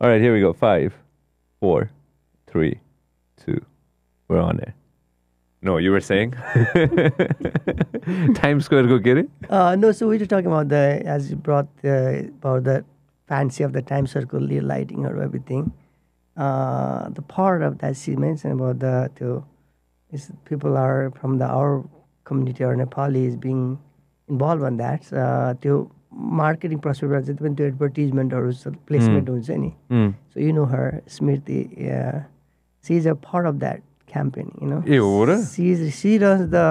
All right, here we go. Five, four, three, two. We're on it. No, you were saying Times Square go get it? Uh, no, so we were talking about the as you brought the about the fancy of the time circle lighting or everything. Uh, the part of that she mentioned about the to is people are from the our community or Nepali is being involved on that. Uh, त्यो marketing प्रस्पेक्टबाट जति पनि त्यो एडभर्टिजमेन्टहरू placement हुन्छ नि Mm. So you know her Smriti she is a part of that campaign you know ए हो र she is she runs the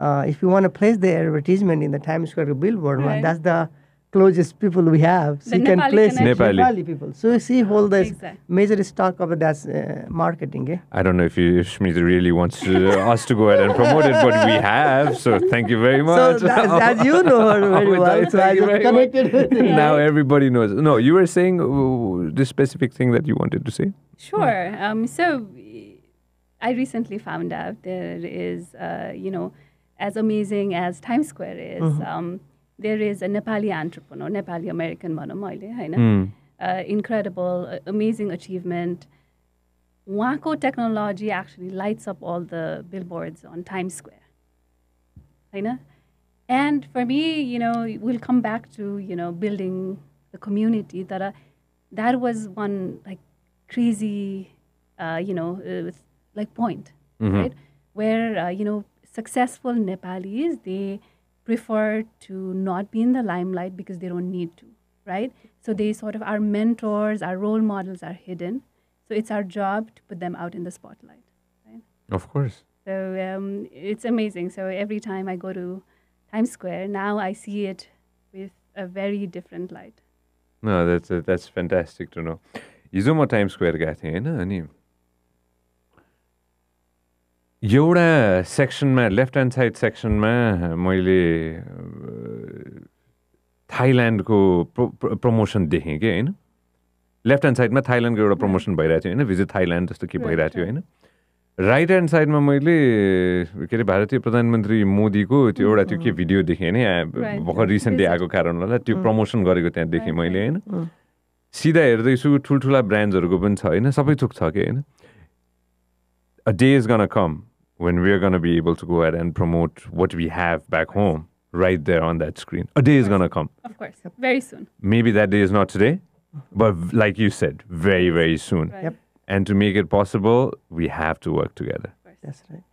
uh, if you want to place the advertisement in the Times Square billboard, man, Right. that's the closest people we have. The She can Nepali place. Nepali. Nepali people. So she hold the Exact. major stock of that uh, marketing. Eh? I don't know if, you, if Smriti really wants to, us to go ahead and promote it, but we have. So thank you very much. So that's, as you know her very Oh, well, thank so I you just very connected with it. now everybody knows. No, you were saying uh, this specific thing that you wanted to say. Sure. Um, so I recently found out there is, uh, you know, as amazing as Times Square is, um, there is a Nepali entrepreneur, Nepali American भनौँ अहिले होइन Hmm. uh, incredible, uh, amazing achievement. Wako technology actually lights up all the billboards on Times Square. You know? And for me, you know, we'll come back to, you know, building the community that uh, that was one like crazy, uh, you know, uh, with, like point, right? Where, uh, you know, successful Nepalis, they prefer to not be in the limelight because they don't need to, right? So they sort of, our mentors, our role models are hidden. So it's our job to put them out in the spotlight, right? Of course. So um, it's amazing. So every time I go to Times Square, now I see it with a very different light. No, that's uh, that's fantastic to know. हिजो म time square गएको थिएँ होइन अनि एउटा सेक्सनमा left hand side सेक्सनमा मैले अ, थाइल्यान्डको प्रो प्रो- प्रमोसन देखेँ कि होइन? लेफ्ट ह्यान्ड साइडमा थाइल्यान्डको एउटा प्रमोसन भइरहेको थियो होइन? भिजिट थाइल्यान्ड जस्तो के भइरहेको थियो होइन? राइट ह्यान्ड साइडमा मैले के अरे भारतीय प्रधानमन्त्री मोदीको त्यो एउटा त्यो के भिडियो देखेँ होइन? Right, भर्खर रिसेन्टली. आएको कारण होला त्यो प्रमोसन गरेको त्यहाँ देखेँ मैले. होइन? सिधा हेर्दैछु ठुल्ठुला ब्रान्ड्सहरूको पनि छ होइन? सबै थोक छ कि होइन? A day is gonna come when we're going to be able to go out and promote what we have back home right there on that screen. A day is going to come. Of course. Very soon. Maybe that day is not today, but like you said, very, very soon. Right. Yep. And to make it possible, we have to work together. That's right.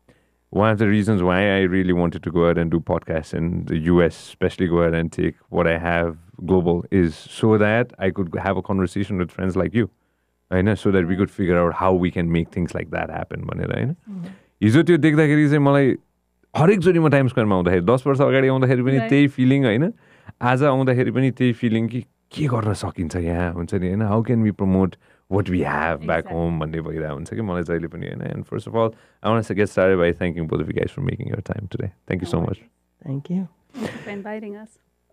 One of the reasons why I really wanted to go out and do podcasts in the US, especially go out and take what I have global, is so that I could have a conversation with friends like you. I know, so that we could figure out how we can make things like that happen, Manila. You know? Mm-hmm. हिजो त्यो देख्दाखेरि चाहिँ मलाई हरेकचोटि म time स्क्वायरमा आउँदाखेरि दस वर्ष अगाडि आउँदाखेरि पनि. त्यही फिलिङ होइन। आज आउँदाखेरि पनि त्यही फिलिङ कि के गर्न सकिन्छ यहाँ हुन्छ नि होइन? How can we promote what we have back. Home भन्ने भइरहेको हुन्छ कि मलाई जहिले पनि होइन। And first of all I want get started by thanking both of guys for making your time today thank you so much Thank you.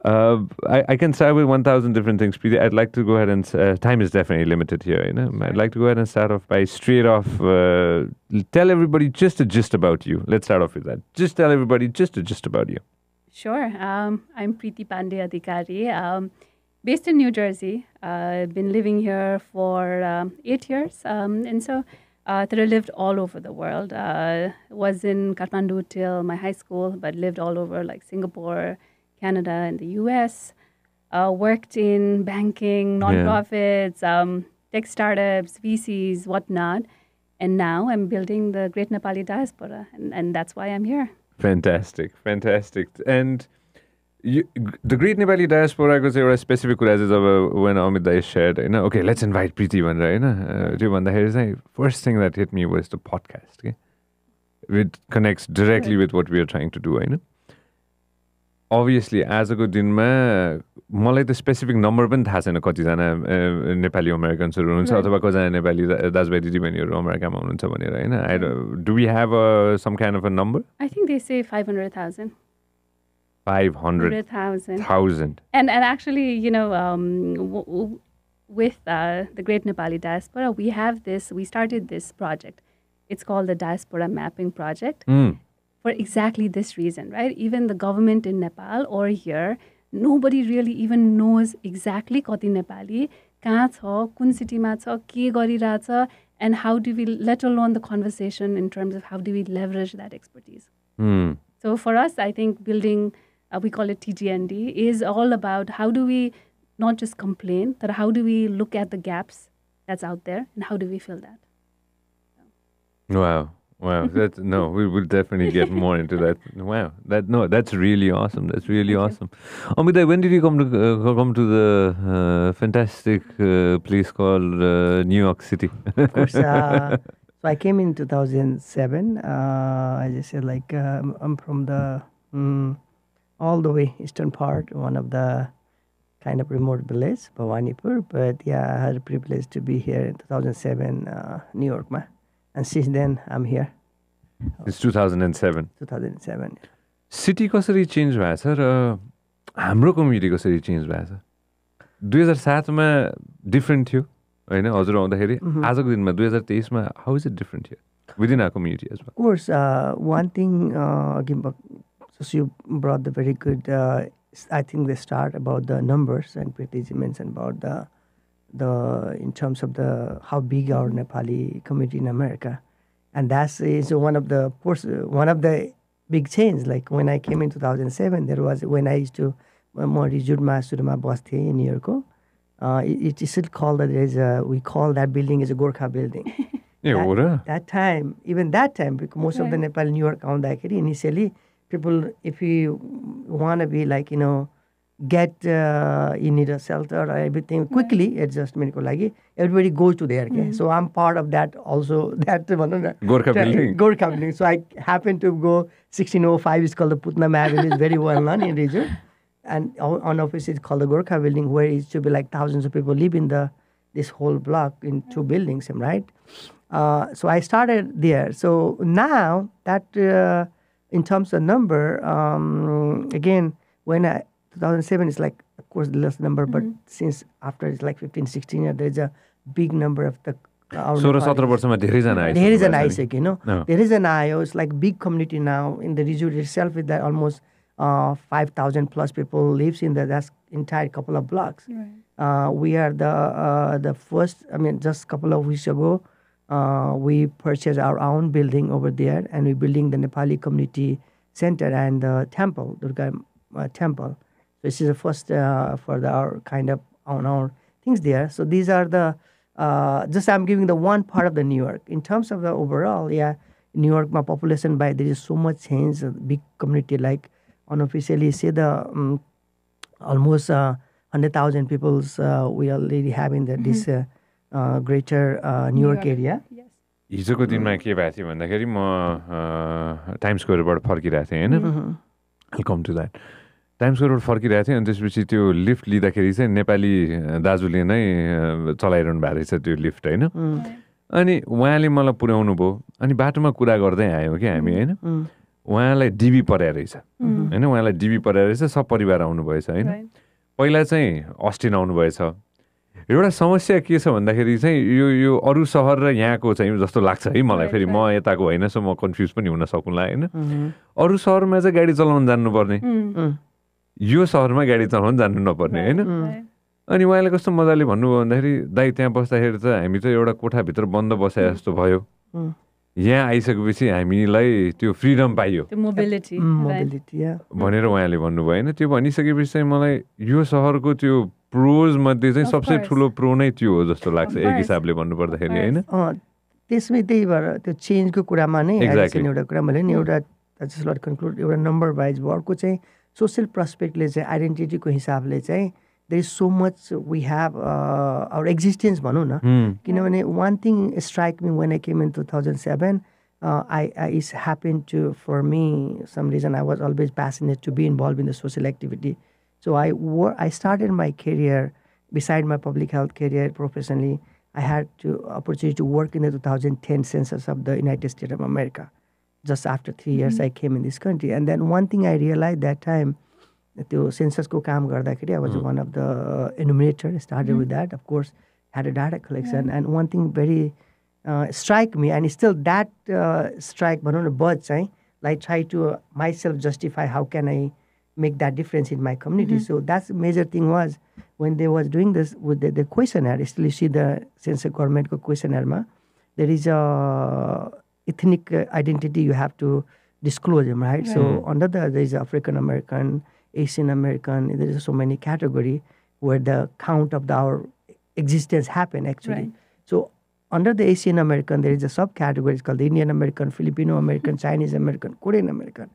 Thank you for inviting us. Uh, I, I can start with 1,000 different things. Preeti. I'd like to go ahead and, uh, time is definitely limited here. You know? I'd like to go ahead and start off by straight off, uh, tell everybody just a gist about you. Let's start off with that. Just tell everybody just a gist about you. Sure. Um, I'm Preeti Pandey Adhikary, um, based in New Jersey. Uh, I've been living here for um, eight years. Um, and so uh, that I lived all over the world. Uh, was in Kathmandu till my high school, but lived all over like Singapore, Canada, and the US. Uh, worked in banking, nonprofits, um, tech startups, VCs, whatnot. And now I'm building the Great Nepali Diaspora, and, and that's why I'm here. Fantastic, fantastic. And you, the Great Nepali Diaspora को चाहिँ एउटा specific कुरा चाहिँ जब when Amit दाई सेयर्ड होइन okay let's invite प्रिति भनेर होइन अ, त्यो भन्दाखेरि चाहिँ first thing that hit me was the podcast के with connects directly with what we are trying to do होइन Obviously आजको दिनमा मलाई त स्पेसिफिक नम्बर पनि थाहा छैन कतिजना नेपाली अमेरिकन्सहरू हुनुहुन्छ. अथवा कतिजना नेपाली दा- दाजुभाइ दिदीबहिनीहरू अमेरिकामा हुनुहुन्छ भनेर होइन I do we have a some kind of a number I think they say 500,000. Five hundred 100,000. Thousand And, and actually, you know, um, w- w- with uh, the Great Nepali Diaspora, we have this, we started this project. It's called the Diaspora Mapping Project for exactly this reason, right? Even the government in Nepal or here, nobody really even knows exactly Kati Nepali कहाँ छ कुन सिटीमा छ के गरिरहेछ and how do we let alone the conversation in terms of how do we leverage that expertise Hmm. So for us, I think building, uh, we call it TGND, is all about how do we not just complain, but how do we look at the gaps that's out there and how do we fill that? Wow. Wow. That no, we will definitely get more into that. Wow. That no, that's really awesome. That's really awesome. Amita, when did you come to uh, come to the uh, fantastic uh, place called uh, New York City? Of course, uh, so I came in 2007. Uh, as I said, like um, I'm from the mm, all the way eastern part, one of the kind of remote village, Bhawanipur. But yeah, I had a privilege to be here in 2007, uh, New York, ma. And since then, I'm here, it's 2007. 2007. City कसरी change भएको छ र हाम्रो community कसरी change भएको छ? दुई हजार सातमा डिफ्रेन्ट थियो होइन? हजुर आउँदाखेरि आजको दिनमा दुई हजार तेइसमा हाउ इज इट डिफ्रेन्ट थियो within our community as Of course, uh, one thing, uh, again, but just you brought the very good, uh, s- I think, the start about the in terms of the how big our nepali community in america and that is one of the one of the big change. like when i came in 2007 there was when i used to when i used bus day in new york uh it is still called that is uh we call that building is a gorkha building yeah that time even that time because most of the Nepal new york on initially people if you want to be like you know get, uh, you need a shelter or everything, quickly adjustment ko लागि, everybody goes to there. Okay? So I'm part of that also, that भनौँ न, Gorkha building. Gorkha building. So I happened to go 1605 is called the Putnam Avenue, it's very well known in region. And on on office is called the Gorkha building, where it should be like thousands of people live in the this whole block in two buildings, right? Uh, so I started there. So now that uh, in terms of number, um, again, when I 2007 is like of course the less number, but since after it's like 15, 16 years, there's a big number of the our सोह्र Nepalis. सत्र वर्षमा धेरैजना आइसक्नु धेरैजना भएको छ नि। आइसक्यो no No. धेरैजना आयो it's like big community now in the resort it self with the almost five thousand plus people lives in the that entire couple of blocks uh, we are the uh, the first. I mean, just a couple of weeks ago, uh, we purchased our own building over there, and we're building the Nepali community center and the temple, Durga uh, temple. So this is the first uh, for the, our kind of on our things there. So these are the uh, just I'm giving the one part of the New York. In terms of the overall, yeah, New York, my population by there is so much change. A big community like unofficially say the. Um, almost uh, 100,000 people's uh, we already have in the, this uh, uh, greater uh, New York area. Yes. हिजोको दिनमा के भएको थियो भन्दाखेरि म time स्क्वेयरबाट फर्किरहेको थिएँ होइन वेलकम टु द्याट टाइम स्क्वेयरबाट फर्किरहेको थिएँ अनि त्यसपछि त्यो लिफ्ट लिँदाखेरि चाहिँ नेपाली दाजुले नै चलाइरहनु भएको रहेछ त्यो लिफ्ट होइन? अनि उहाँले मलाई पुर्याउनु भयो अनि बाटोमा कुरा गर्दै आयौँ कि हामी होइन? उहाँलाई डिबी परेको रहेछ होइन? उहाँलाई डिबी परेको रहेछ सब परिवार आउनुभएछ होइन. पहिला चाहिँ अस्टिन आउनुभएछ एउटा समस्या के छ भन्दाखेरि चाहिँ यो यो अरू सहर र यहाँको चाहिँ जस्तो लाग्छ है मलाई फेरि। म. यताको होइन सो म कन्फ्युज पनि हुन सकुँला होइन? अरू सहरमा चाहिँ गाडी चलाउन जान्नुपर्ने. यो सहरमा गाडी चलाउन जान्नु नपर्ने होइन. अनि उहाँले कस्तो मजाले भन्नुभयो भन्दाखेरि दाइ त्यहाँ बस्दाखेरि त हामी त एउटा कोठाभित्र बन्द बसे जस्तो भयो Mm. यहाँ आइसकेपछि हामीलाई त्यो फ्रिडम पाइयो. Mm. भनेर उहाँले भन्नुभयो होइन त्यो भनिसकेपछि चाहिँ मलाई यो सहरको त्यो प्रोज मध्ये चाहिँ सबसे. ठुलो प्रो नै त्यो हो जस्तो लाग्छ एक. हिसाबले भन्नुपर्दाखेरि होइन त्यसमै त्यही भएर त्यो चेन्जको कुरामा नै एउटा कुरा मैले नि एउटा जस्ट लट कन्क्लुड एउटा नम्बर वाइज अर्को चाहिँ सोसियल पर्सपेक्टले चाहिँ आइडेन्टिटीको हिसाबले चाहिँ there is so much we have our existence भनौँ न हुँ, किनभने one thing strike me when I came in two thousand seven I I is happen to for me some reason I was always passionate to be involve in the social activity So I wor- I started my career beside my public health career professionally. I had to opportunity to work in the 2010 census of the United States of America. Just after three years, I came in this country, and then one thing I realized that time, त्यो सेन्ससको काम गर्दाखेरि I was one of the enumerator. Started with that, of course, had a data collection, and one thing very uh, strike me, and still that uh, strike भनौँ न बज चाहिँ like try to myself justify how can I make that difference in my community. So that's the major thing was when they was doing this with the, the questionnaire. Still, you see the census government ko questionnaire ma, there is a ethnic uh, identity you have to disclose them, right? So under the there is African American, Asian American. There is so many category where the count of the, our existence happen actually. Right. So under the Asian American, there is a subcategory. It's called Indian American, Filipino American, Chinese American, Korean American,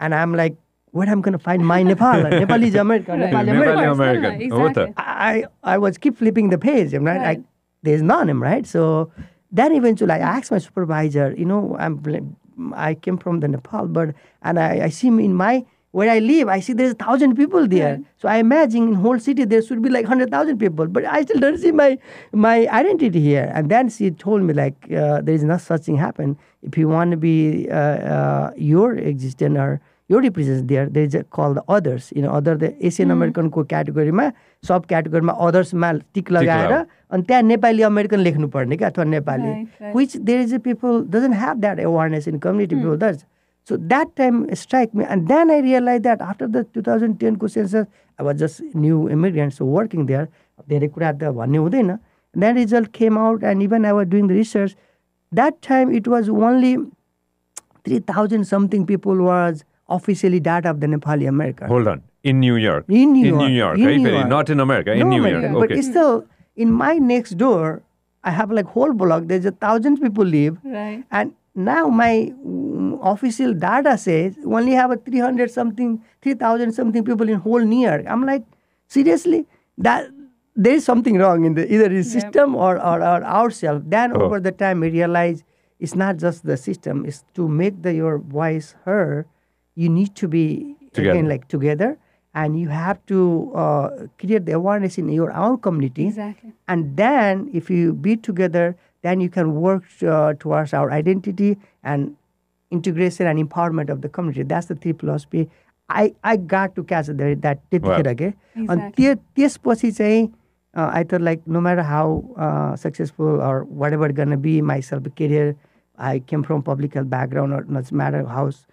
and I'm like, where I'm gonna find my Nepal? Nepalese American, Right. Nepali Nepali American. American. हो Exactly. I I was keep flipping the page, right? Right. I, there's none, right? So then eventually I asked my supervisor, you know, I'm I came from the Nepal, but and I, I see in my where I live, I see there's a thousand people there. Right. So I imagine in whole city there should be like hundred thousand people, but I still don't see my my identity here. And then she told me like uh, there is not such thing happen. If you want to be uh, uh, your existence or your represents there, there is a called others. You know, other the Asian American को category सब क्याटेगोरीमा अदर्समा टिक लगाएर। अनि त्यहाँ Nepali American लेख्नुपर्ने क्या अथवा Nepali. Which there is a people doesn't have that awareness in community people others so that time strike me and then I realize that after the two thousand टेनको census was just new immigrant so working there धेरै कुरा त भन्ने हुँदैन that result came out and even I was doing the research that time it was only three thousand something people was officially data of the Nepali America. Hold on. In New York. In New in York. New York, in? New York. Not in America. No, in New America. York. Okay. But still, in my next door, I have like whole block. There's a thousand people live. Right. And now my um, official data says only have a 300 something, 3,000 something people in whole New York. I'm like, seriously? That there is something wrong in the either the system or, or, or ourselves. Then oh. over the time we realize it's not just the system, it's to make the your voice heard You need to be Together. again like together, and you have to uh, create the awareness in your own community. Exactly. And then, if you be together, then you can work uh, towards our identity and integration and empowerment of the community. That's the three philosophy. I, I got to catch the, that त्यतिखेर के अनि Exactly. त्यो त्यसपछि चाहिँ I thought like no matter how successful or watt ever gonna be my self career I came from public health background or nut matter house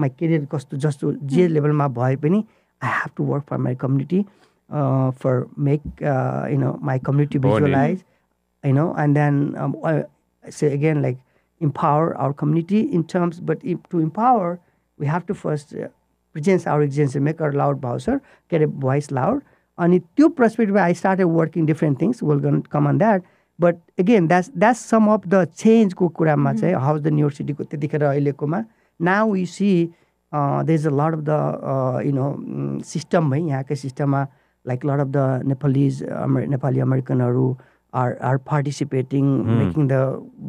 My career कस्तो जस्तो जे लेभलमा भए पनि I have to work for my community for make you know my community नि। Visualize you know, and then um, I say again, like empower our community in terms, but to empower, we have to first uh, present our existence, make our loud voice, get a voice loud. And in two perspective, I started working different things. We're going to come on that. But again, that's that's some of the change को कुरामा चाहिँ how's the New York City त्यतिखेर अहिलेकोमा now you C they is a lot of the you know system है यहाँकै सिस्टममा like lot of the Nepalis Nepali अमेरिकनहरू are are participating making the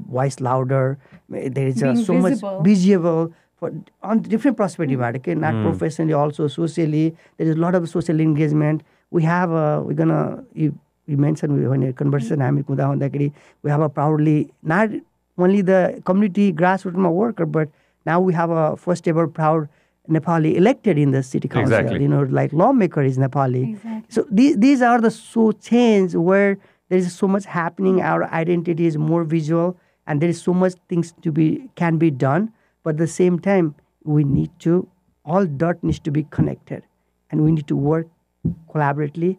voice louder there is a so much visible on different पर्सपेक्टिभबाट के not professionally also socially there is lot of social engagement we have we gonna you you mention भने conversation हामी कुदा हुँदाखेरि we have a proudly not only the community grass रुटमा worker but now we have a first ever proud Nepali elected in the city council. Exactly. You know, like lawmaker is Nepali. Exactly. So these these are the so change where there is so much happening. Our identity is more visual, and there is so much things to be can be done. But at the same time, we need to all dot needs to be connected, and we need to work collaboratively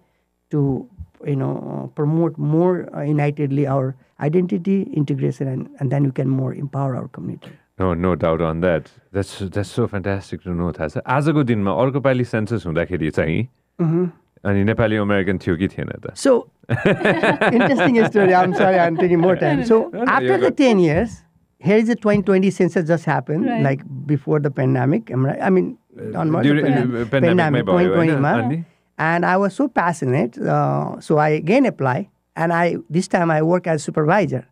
to you know promote more uh, unitedly our identity integration, and, and then we can more empower our community. No no doubt on that that's that's so fantastic to know थाहा छ आजको दिनमा अर्को पालि census हुँदाखेरि चाहिँ अनि Nepali American थियो कि थिएन त So, interesting story. I'm sorry, I'm taking more time. So, after the 10 years, here is the 2020 census just happened, like before the pandemic. I mean, during, pandemic, pandemic 2020. Right? And I was so passionate, so I again apply, and I this time I work as supervisor.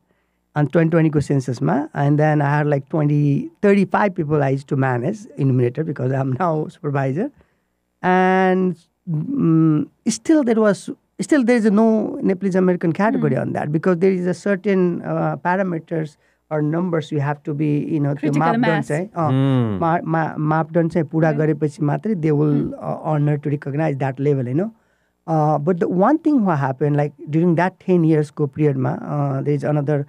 अनि twenty ट्वेन्टीको सेन्ससमा and then I are like twenty thirty five people I to manage enumerator because I am now supervisor and still that was still there is a no Nepalese American category on that because there is a certain parameters or numbers you have to be in त्यो मापदण्ड चाहिँ मापदण्ड चाहिँ पुरा गरेपछि मात्रै they will earner to recognise that level होइन but the one thing was happen like during that ten इयर्सको पिरियडमा there is another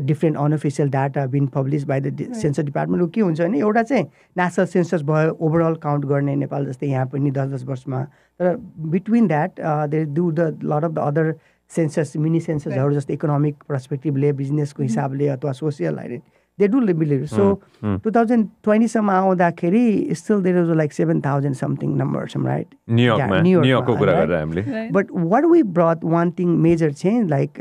different unofficial data been publish by the census डिपार्टमेन्टको के हुन्छ भने एउटा चाहिँ नेसनल सेन्सस भयो ओभरअल काउन्ट गर्ने नेपाल जस्तै यहाँ पनि दस दस वर्षमा। तर between that they do the lot of the other census mini सेन्ससहरू जस्तै इकोनोमिक पर्सपेक्टिभले बिजनेसको हिसाबले अथवा social they do believe so two thousand ट्वेन्टीसम्म आउँदाखेरि still there was like seven thousand something number right but what we brought one thing major change like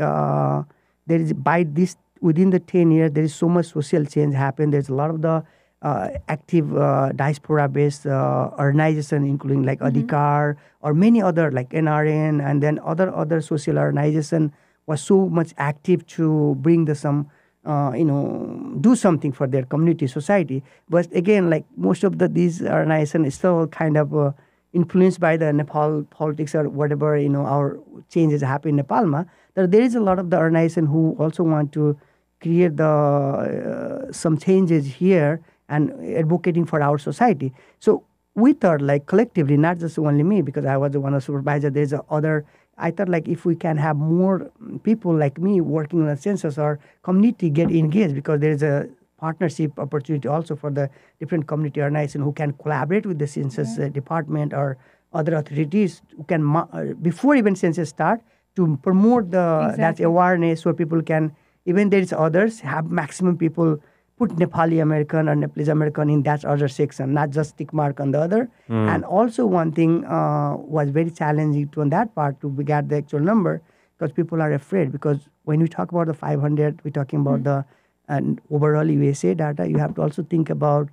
there is by this within the 10 years, there is so much social change happened. There's a lot of the uh, active uh, diaspora-based uh, organization, including like mm-hmm. Adhikaar or many other like NRN, and then other other social organization was so much active to bring the some. Uh, you know, do something for their community, society. But again, like most of the these organizations still kind of uh, influenced by the Nepal politics or whatever you know our changes happen in Nepal. That there is a lot of the organization who also want to create the uh, some changes here and advocating for our society. So we thought like collectively, not just only me, because I was the one of supervisor. There's other. I thought like if we can have more people like me working on the census or community get engaged, because there is a partnership opportunity also for the different community organizations who can collaborate with the census yeah. Uh, department or other authorities who can uh, before even census start to promote the exactly. that awareness where people can even there is others have maximum people put Nepali American or Nepalese American in that other section, not just tick mark on the other. Mm. And also one thing uh, was very challenging to on that part to get the actual number because people are afraid because when we talk about the 500, we're talking about mm. the and overall USA data. You have to also think about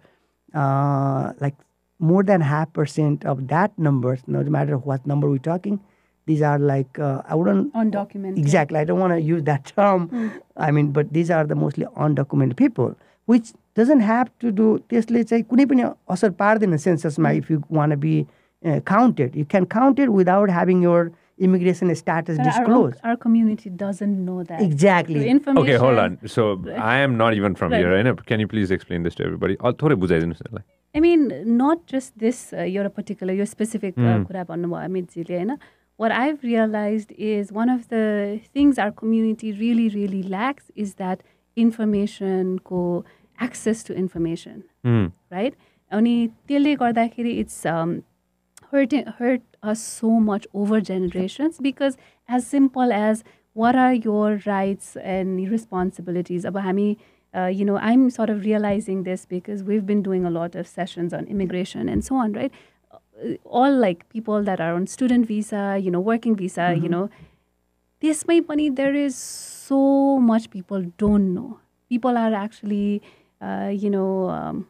uh, like more than half percent of that numbers, no matter what number we're talking, these are like uh, I wouldn't undocumented. Exactly, I don't want to use that term. Mm. I mean, but these are the mostly undocumented people, which doesn't have to do. त्यसले चाहिँ कुनै पनि असर पार्दैन सेन्ससमा if you want be counted. You can count it without having your immigration status but disclosed. Our, our, community doesn't know that. Exactly. information, okay, hold on. So I am not even from right. here, right? Can you please explain this to everybody? I mean, not just this, uh, you're a particular, your specific mm. कुरा भन्नुभयो अमितजीले होइन what I've realized is one of the things our community really, really lacks is that information, co access to information, mm. right? Only it's um, hurting hurt us so much over generations because as simple as what are your rights and responsibilities? Uh, you know, I'm sort of realizing this because we've been doing a lot of sessions on immigration and so on, right? All like people that are on student visa, you know, working visa, mm-hmm. you know, this may money there is so much people don't know. People are actually, uh, you know, um,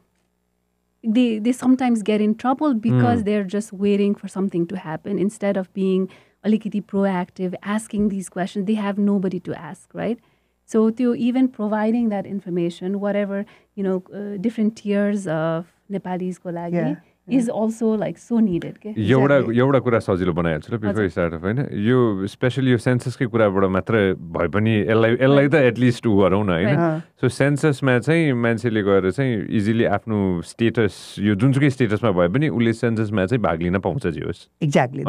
they they sometimes get in trouble because mm. they're just waiting for something to happen instead of being alikiti proactive, asking these questions. They have nobody to ask, right? So to even providing that information, whatever you know, uh, different tiers of Nepalese kolagi. Is also like so needed के एउटा एउटा कुरा सजिलो बनाइहाल्छु ल before start of होइन? यो specially यो सेन्ससकै कुराबाट मात्र भए पनि यसलाई यसलाई त एटलिस्ट ऊ गरौँ न होइन? सो सेन्ससमा चाहिँ मान्छेले गएर चाहिँ इजिली आफ्नो स्टेटस यो जुनसुकै स्टेटसमा भए पनि उसले सेन्ससमा चाहिँ भाग लिन पाउँछ जे होस्। एक्ज्याक्टली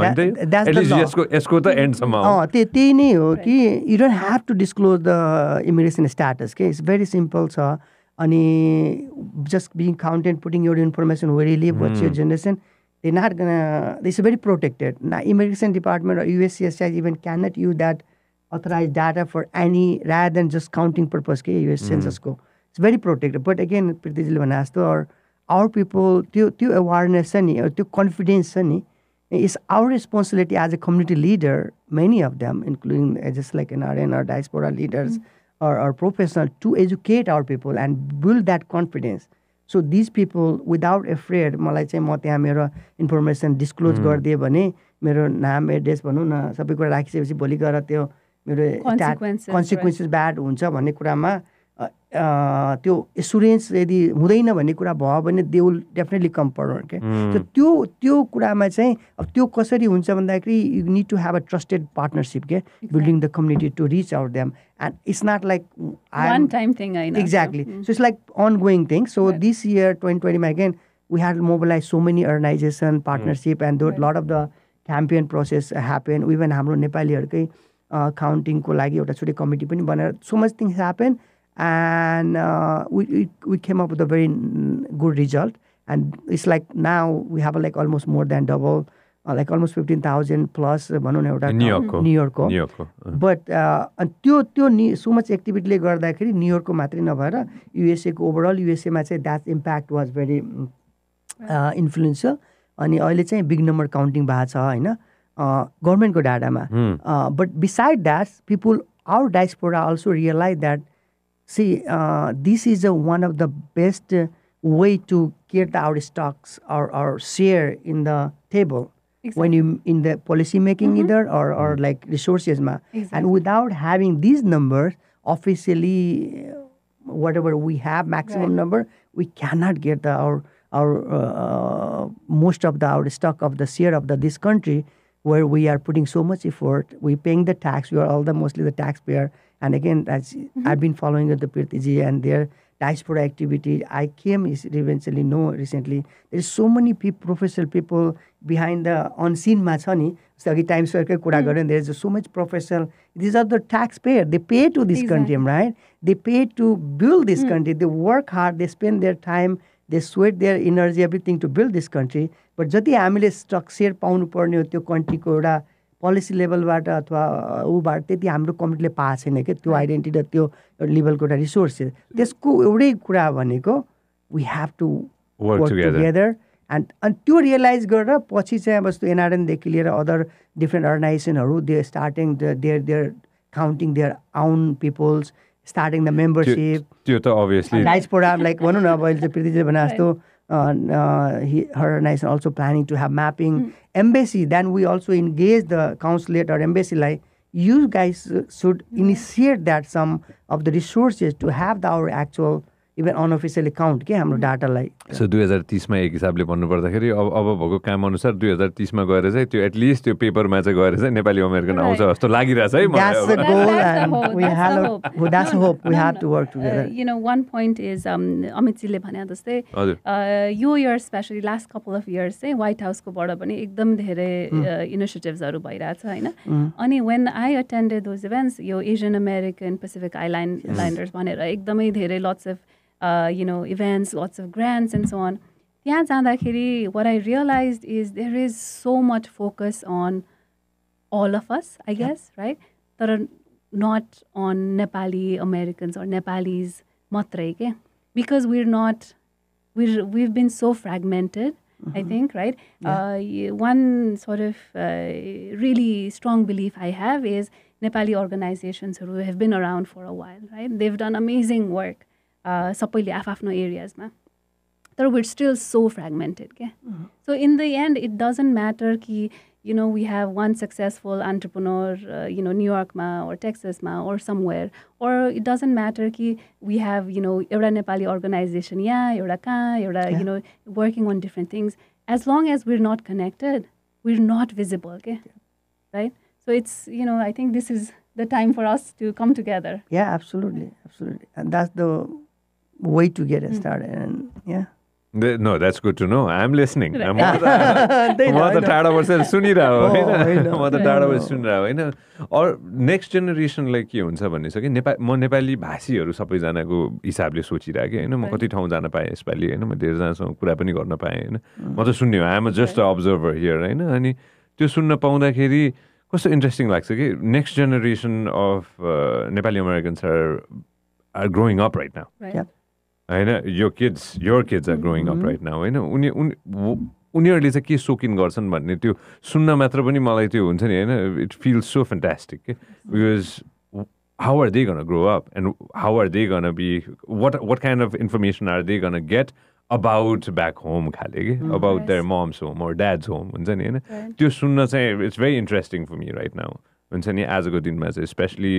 यसको यसको त एन्डसम्म त्यही नै हो कि you don't have to disclose the immigration status के इट्स भेरी सिम्पल छ अनि just being count and putting your information where you live what's your generation they not they is very protected न immigration department USCSI even can not you that authorize data for any Rayar than just counting purpose के US सेन्ससको it's very protected but again प्रीतिजीले भने जस्तो अर our people त्यो त्यो awareness छ नि त्यो confidence छ नि it's our responsibility as a community leader many of them including just like N R N R diaspora leaders or, or professional to educate our people and build that confidence. So these people without afraid मलाई चाहिँ म त्यहाँ मेरो information disclose गरिदिएँ भने मेरो नाम address भनौँ न सबै कुरा राखिसकेपछि भोलि गएर त्यो मेरो कन्सिक्वेन्सेस ब्याड हुन्छ भन्ने कुरामा त्यो एसुरेन्स यदि हुँदैन भन्ने कुरा भयो भने they will definitely come forward के त्यो त्यो कुरामा चाहिँ अब त्यो कसरी हुन्छ भन्दाखेरि you need to have a trusted partnership के building the community to reach out them and it's not like exactly so it's like on going thing so this year twenty ट्वेन्टीमा again we have mobilize so many organisation partnership and though lot of the campaign process happen even हाम्रो नेपालीहरूकै काउन्टिङको लागि एउटा छुट्टै committee पनि बनाएर so much things happen and uh, we, we we came up with a very mm, good result. And it's like now we have like almost more than double, uh, like almost fifteen thousand plus. uh, भनौँ न एउटा न्युयोर्कको न्युयोर्कको। But त्यो त्यो नि so much एक्टिभिटीले गर्दाखेरि न्युयोर्कको मात्रै नभएर युएसएको overall युएसएमा चाहिँ that impact was very influential अनि अहिले चाहिँ बिग नम्बर काउन्टिङ भएको छ होइन गभर्मेन्टको डाटामा but beside that people our diaspora also realize that See, uh, this is a one of the best uh, way to get our stocks or our share in the table exactly. when you in the policy making mm -hmm. either or, or mm-hmm. like resources ma. Exactly. And without having these numbers officially, whatever we have maximum right. number, we cannot get the, our our uh, uh, most of the our stock of the share of the this country where we are putting so much effort, we paying the tax, we are all the mostly the taxpayer and again. Mm-hmm. I've been following the Preetiji and their diaspora activity. I came eventually No, recently. There's so many professional people behind the unseen machani. So Times Square mm-hmm. there's so much professional. These are the taxpayers. They pay to this country, right? They pay to build this mm-hmm. country. They work hard. They spend their time. They sweat their energy, everything to build this country. But jati amile structure pound upor ne country ko policy लेभलबाट अथवा ऊबाट त्यति हाम्रो कमिटीले पाएको छैन क्या त्यो identity र त्यो लेभलको एउटा रिसोर्सेस त्यसको एउटै कुरा भनेको we have to together. Together and अनि त्यो रियलाइज गरेर पछि चाहिँ अब जस्तो एनआरएनदेखि लिएर other different अर्गनाइजेसनहरू they starting there there counting there own peoples starting the membership त्यो त अभियसली डाइसपोरा लाइक भनौँ न अब अहिले चाहिँ प्रीतिले भने जस्तो हर organisation also planning to have mapping embassy, then we also engage the consulate or embassy like you guys should initiate that some of the resources to have the, our actual even unofficial count के हाम्रो डाटालाई सो दुई हजार तिसमा एक हिसाबले भन्नुपर्दाखेरि अब अब भएको काम अनुसार दुई हजार तिसमा गएर चाहिँ त्यो एटलिस्ट त्यो पेपरमा चाहिँ गएर चाहिँ नेपाली अमेरिकन आउँछ. जस्तो लागिरहेछ है मलाई That's the अब। goal, that's the and hope, we that's have the a- hope. well, that's the hope. We No, have no. to work together. Uh, you know, one point is um, अमितजीले भने जस्तै uh, yo year specially last couple of years चाहिँ white हाउसकोबाट पनि एकदम धेरै इनिसिएटिभ्सहरू भइरहेछ होइन अनि when I attended those events yo Asian American Pacific island landers भनेर एकदमै धेरै lots of you know events lots of ग्रान्ड्स end so अन त्यहाँ जाँदाखेरि वाट आई realise is there is so much focus on all of us, I guess, right? That are not on Nepali Americans or Nepalis matre, ke? because we're not, we're, we've been so fragmented, I think, right? Uh, y- one sort of uh, really strong belief I have is Nepali organizations who have been around for a while, right? They've done amazing work, uh, सबैले आफ्नो एरियाजमा तर we're still so fragmented के so in the end it doesn't matter कि you know we have one successful entrepreneur uh, you know New York ma or Texas ma or somewhere or it doesn't matter कि we have you know एउटा Nepali organization यहाँ एउटा कहाँ एउटा you know working on different things as long as we're not connected we're not visible okay right so it's you know I think this is the time for us to come together Yeah, absolutely, absolutely, and that's the way to get it started. And yeah, The- No, that's good to know. I'm listening. Right. म त त्यही त, म त होइन। टाढा बसेर सुनिरहेको होइन। म त टाढा बसेर सुनिरहेको होइन अर नेक्स्ट जेनेरेसनलाई के हुन्छ भन्ने छ कि नेपाल म नेपाली भाषीहरू सबैजनाको हिसाबले सोचिरहेको कि होइन म कति ठाउँ जान पाएँ यसपालि होइन म धेरैजनासँग कुरा पनि गर्न पाएँ होइन म त सुन्ने हो I'm just a observer here होइन अनि त्यो सुन्न पाउँदाखेरि कस्तो इन्ट्रेस्टिङ लाग्छ कि next generation of Nepali Americans are are growing up right now. होइन? यो kids your kids are growing up right now होइन? उनी उनी उनीहरूले चाहिँ के सोकिन गर्छन् भन्ने त्यो सुन्न मात्र पनि मलाई त्यो हुन्छ नि होइन? इट फिल्स सो फेन्टास्टिक के? Because how are they gonna grow up and how are they gonna be what what kind of information are they gonna get about back home खाले कि about their moms home or dads home हुन्छ नि होइन. त्यो सुन्न चाहिँ it's very interesting for me right now हुन्छ नि आजको दिनमा चाहिँ specially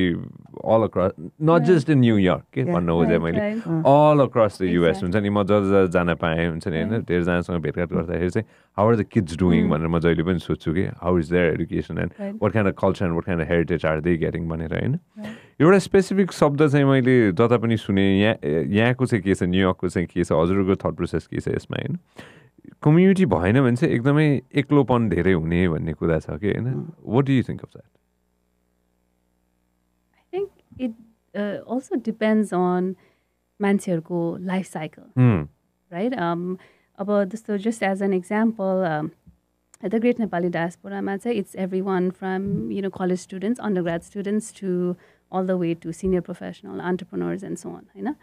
all across not just in New York के. भन्नु Right, मैले. All across the US. हुन्छ नि म जहाँ जान पाएँ हुन्छ नि होइन धेरैजनासँग भेटघाट गर्दाखेरि चाहिँ how are the kids doing भनेर म जहिले पनि सोध्छु कि how is their education and. What of culture and what of heritage are they getting भनेर होइन? एउटा स्पेसिफिक शब्द चाहिँ मैले जता पनि सुने यहाँ यहाँको चाहिँ के छ न्युयोर्कको चाहिँ के छ हजुरको थट प्रोसेस के छ यसमा होइन? कम्युनिटी भएन भने चाहिँ एकदमै एक्लोपन धेरै हुने भन्ने कुरा छ कि होइन? What do you think of that I think it uh, also depends on मान्छेहरूको life cycle Hmm. right? Um, about this, so just as an example, um, at the Great Nepali Diaspora, I'd say it's everyone from you know college students, undergrad students, to all the way to senior professional entrepreneurs and so on. You know.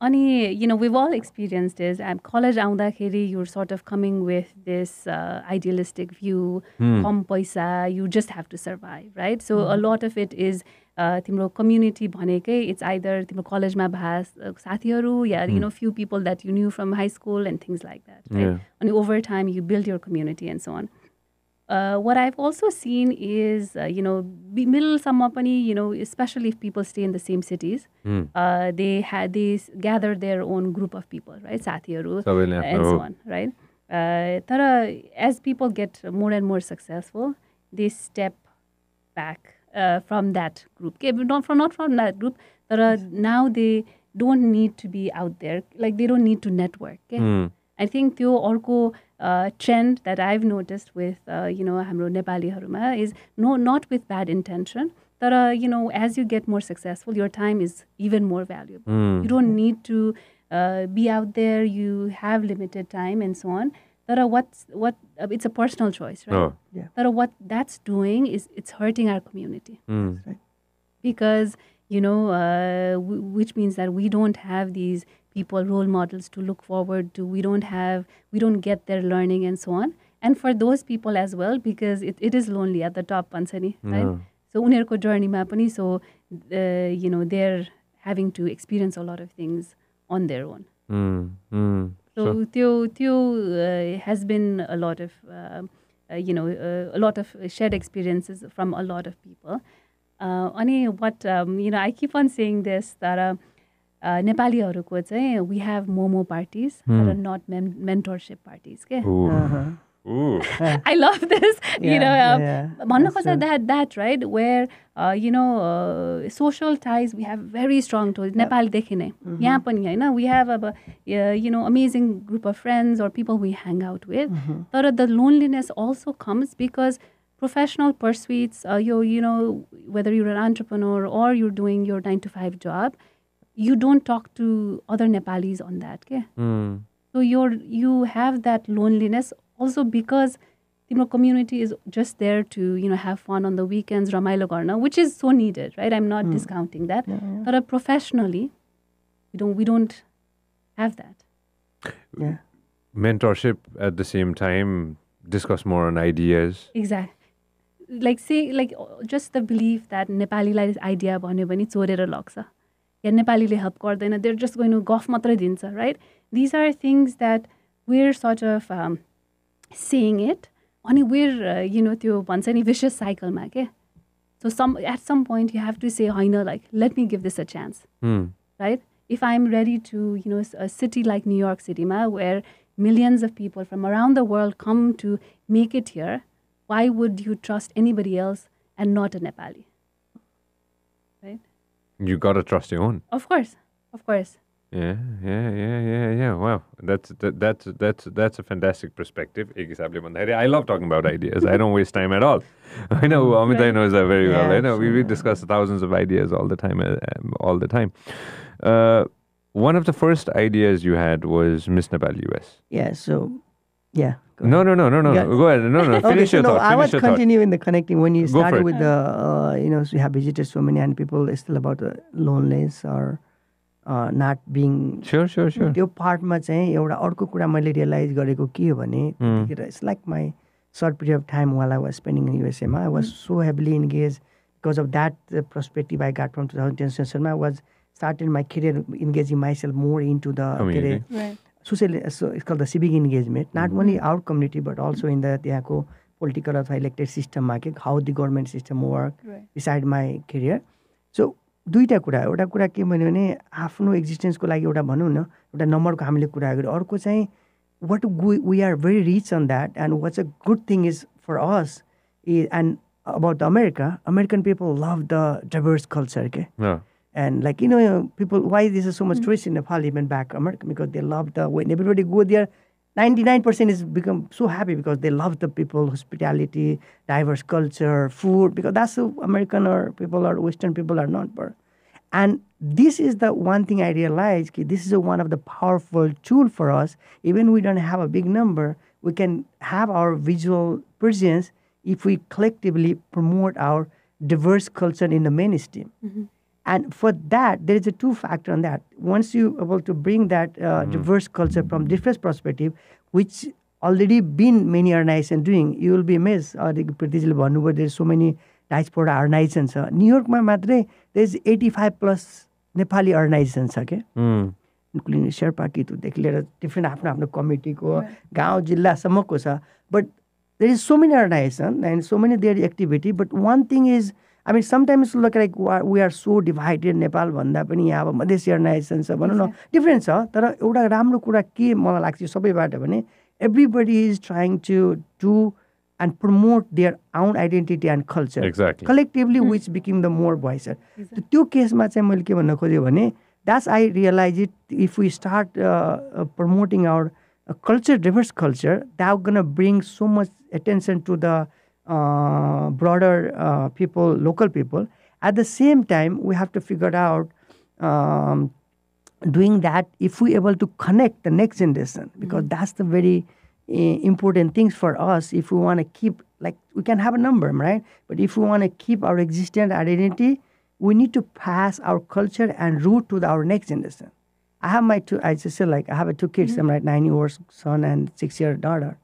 Ani, you know, we've all experienced this. I'm college aundakeri, you're sort of coming with this uh, idealistic view, kam paisa, you just have to survive, right? So a lot of it is uh, तिम्रो community भनेकै it's either तिम्रो कलेजमा भास साथीहरू या you know few people that you knew from high school and things like that Yeah. अनि over time you build your community and so on what I've also seen is, uh, you know, be- middle-सम्म पनि, you know, especially if people stay in the same cities, Hmm. uh, they had they s- gather their own group of people, right? साथीहरू सबैले and आफ्नो so on, right? Uh, तर as people get more and more successful, they step back uh, from that group. Okay, but not from not from that group. But now they don't need to be out there. Like they don't need to network. Okay? Hmm. I think त्यो अर्को trend that I've noticed with uh, you know हाम्रो नेपालीहरूमा is no not with bad intention. तर you know as you get more successful, your time is even more valuable. Hmm. You don't need to uh, be out there. You have limited time and so on. But what's what? Uh, it's a personal choice, right? Oh. Yeah. But what that's doing is it's hurting our community Hmm. because you know, uh, w- which means that we don't have these people role models to look forward to. We don't have, we don't get their learning and so on. And for those people as well, because it, it is lonely at the top, Pansani, right? Yeah. So उनीहरूको journeyमा पनि so uh, you know they're having to experience a lot of things on their own. So त्यो त्यो has been a lot of you know a lot of said experiences from a lot of people अनि what you know I keep on saying this तर नेपालीहरूको चाहिँ we have momo parties not men mentorship parties के Ooh. Uh-huh. Ooh. I love this you Yeah, know yeah, um, yeah. भन्न That's खोज्दा true. that that right where uh, you know uh, social ties we have very strong ties नेपालदेखि नै यहाँ पनि होइन we have अब uh, you know amazing group of friends or people we hang out with तर the loneliness also comes because professional pursuits uh, you you know whether you're an entrepreneur or you're doing your 9 to 5 job you don't talk to other Nepalis on that okay? Hmm. So you're you have that loneliness also because you know community is just there to you know have fun on the weekends, ramailo garna, which is so needed, right? I'm not discounting that. But uh, professionally, we don't we don't have that. Yeah. Mentorship at the same time, discuss more on ideas. Exactly. Like say like uh, just the belief that नेपालीलाई idea भन्यो भने चोरेर लग्छ या नेपालीले help गर्दैन there just going गफ मात्रै दिन्छ right these are things that where sort of saying it अनि वेयर यु नो त्यो भन्छ नि विसियस साइकलमा के so some at some point you have to say होइन like let me give this a chance Hmm. right? If I'm ready to, you know, s- a city like New York City, ma, where millions of people from around the world come to make it here, why would you trust anybody else and not a Nepali? Right? You gotta trust your own. Of course, of course. Yeah, yeah, yeah, yeah, yeah. Wow, that's that, that's that's that's a fantastic perspective. I love talking about ideas. I don't waste time at all. I know mm-hmm. Amitai knows that very well. I know we, we discuss thousands of ideas all the time. Uh, um, all the time. Uh, one of the first ideas you had was Miss Nepal US. Yeah. So, yeah. No, no, no, no, no. Go ahead. No, no. okay, finish so your no, thought. I was continuing the connecting when you started with the, uh, you know, so have visitors so many and people still about the loneliness or uh, not being Sure, sure, sure. त्यो पार्टमा चाहिँ एउटा अर्को कुरा मैले realise गरेको के हो भने त्यतिखेर it's like my short period of time while I was spending in युएसएमा I was so heavily engage because of that perspective I got from two thousand ten सेसनमा I was started my career engaging myself more in to the के अरे so it's called the civic engagement not only our community but also in the त्यहाँको political अथवा elected सिस्टममा के how the government system work Right. Beside my career so दुईवटा कुरा एउटा कुरा के भन्यो भने आफ्नो एक्जिस्टेन्सको लागि एउटा भनौँ न एउटा नम्बरको हामीले कुरा गऱ्यो अर्को चाहिँ what we are very rich on that and what's a good thing is for us is and about the America American people love the diverse culture के. And like, you know, people, why this is so much tourists in Nepal, even back America, because they love the, when everybody go there, 99% is become so happy because they love the people, hospitality, diverse culture, food, because that's who American or people or Western people are not for. And this is the one thing I realized. This is one of the powerful tool for us. Even we don't have a big number, we can have our visual presence if we collectively promote our diverse culture in the mainstream. Mm-hmm. And for that, there is a two factor on that. Once you able to bring that uh, diverse culture from different perspective, which already been many organizations doing, you will be amazed. Uh, there's so many diaspora organizations छ न्युयोर्कमा मात्रै there's 85 plus Nepali organisation छ क्या Mm. Including Sherpa कितुदेखि लिएर different आफ्नो आफ्नो कमिटीको गाउँ जिल्लासम्मको छ but there is so many organisation and so many there activity but one thing is I mean sometimes look like we are so divided Nepal भन्दा पनि यहाँ अब मधेसी अर्गनाइजेसन छ भनौँ न डिफ्रेन्ट छ तर एउटा राम्रो कुरा के मलाई लाग्छ यो सबैबाट भने everybody is trying to do and promote their own identity and culture. Collectively which become the more voicer त्यो केसमा चाहिँ मैले के भन्न खोजेँ भने that's I realize it if we start promoting our culture diverse culture that gonna bring so much attention to the broader uh, people, local people. At the same time, we have to figure out um, doing that if we're able to connect the next generation because that's the very uh, important things for us if we want to keep like we can have a number right? But if we want to keep our existing identity we need to pass our culture and root to the, our next generation. I have my two i just say like i have two kids. I'm right nine years son and six year daughter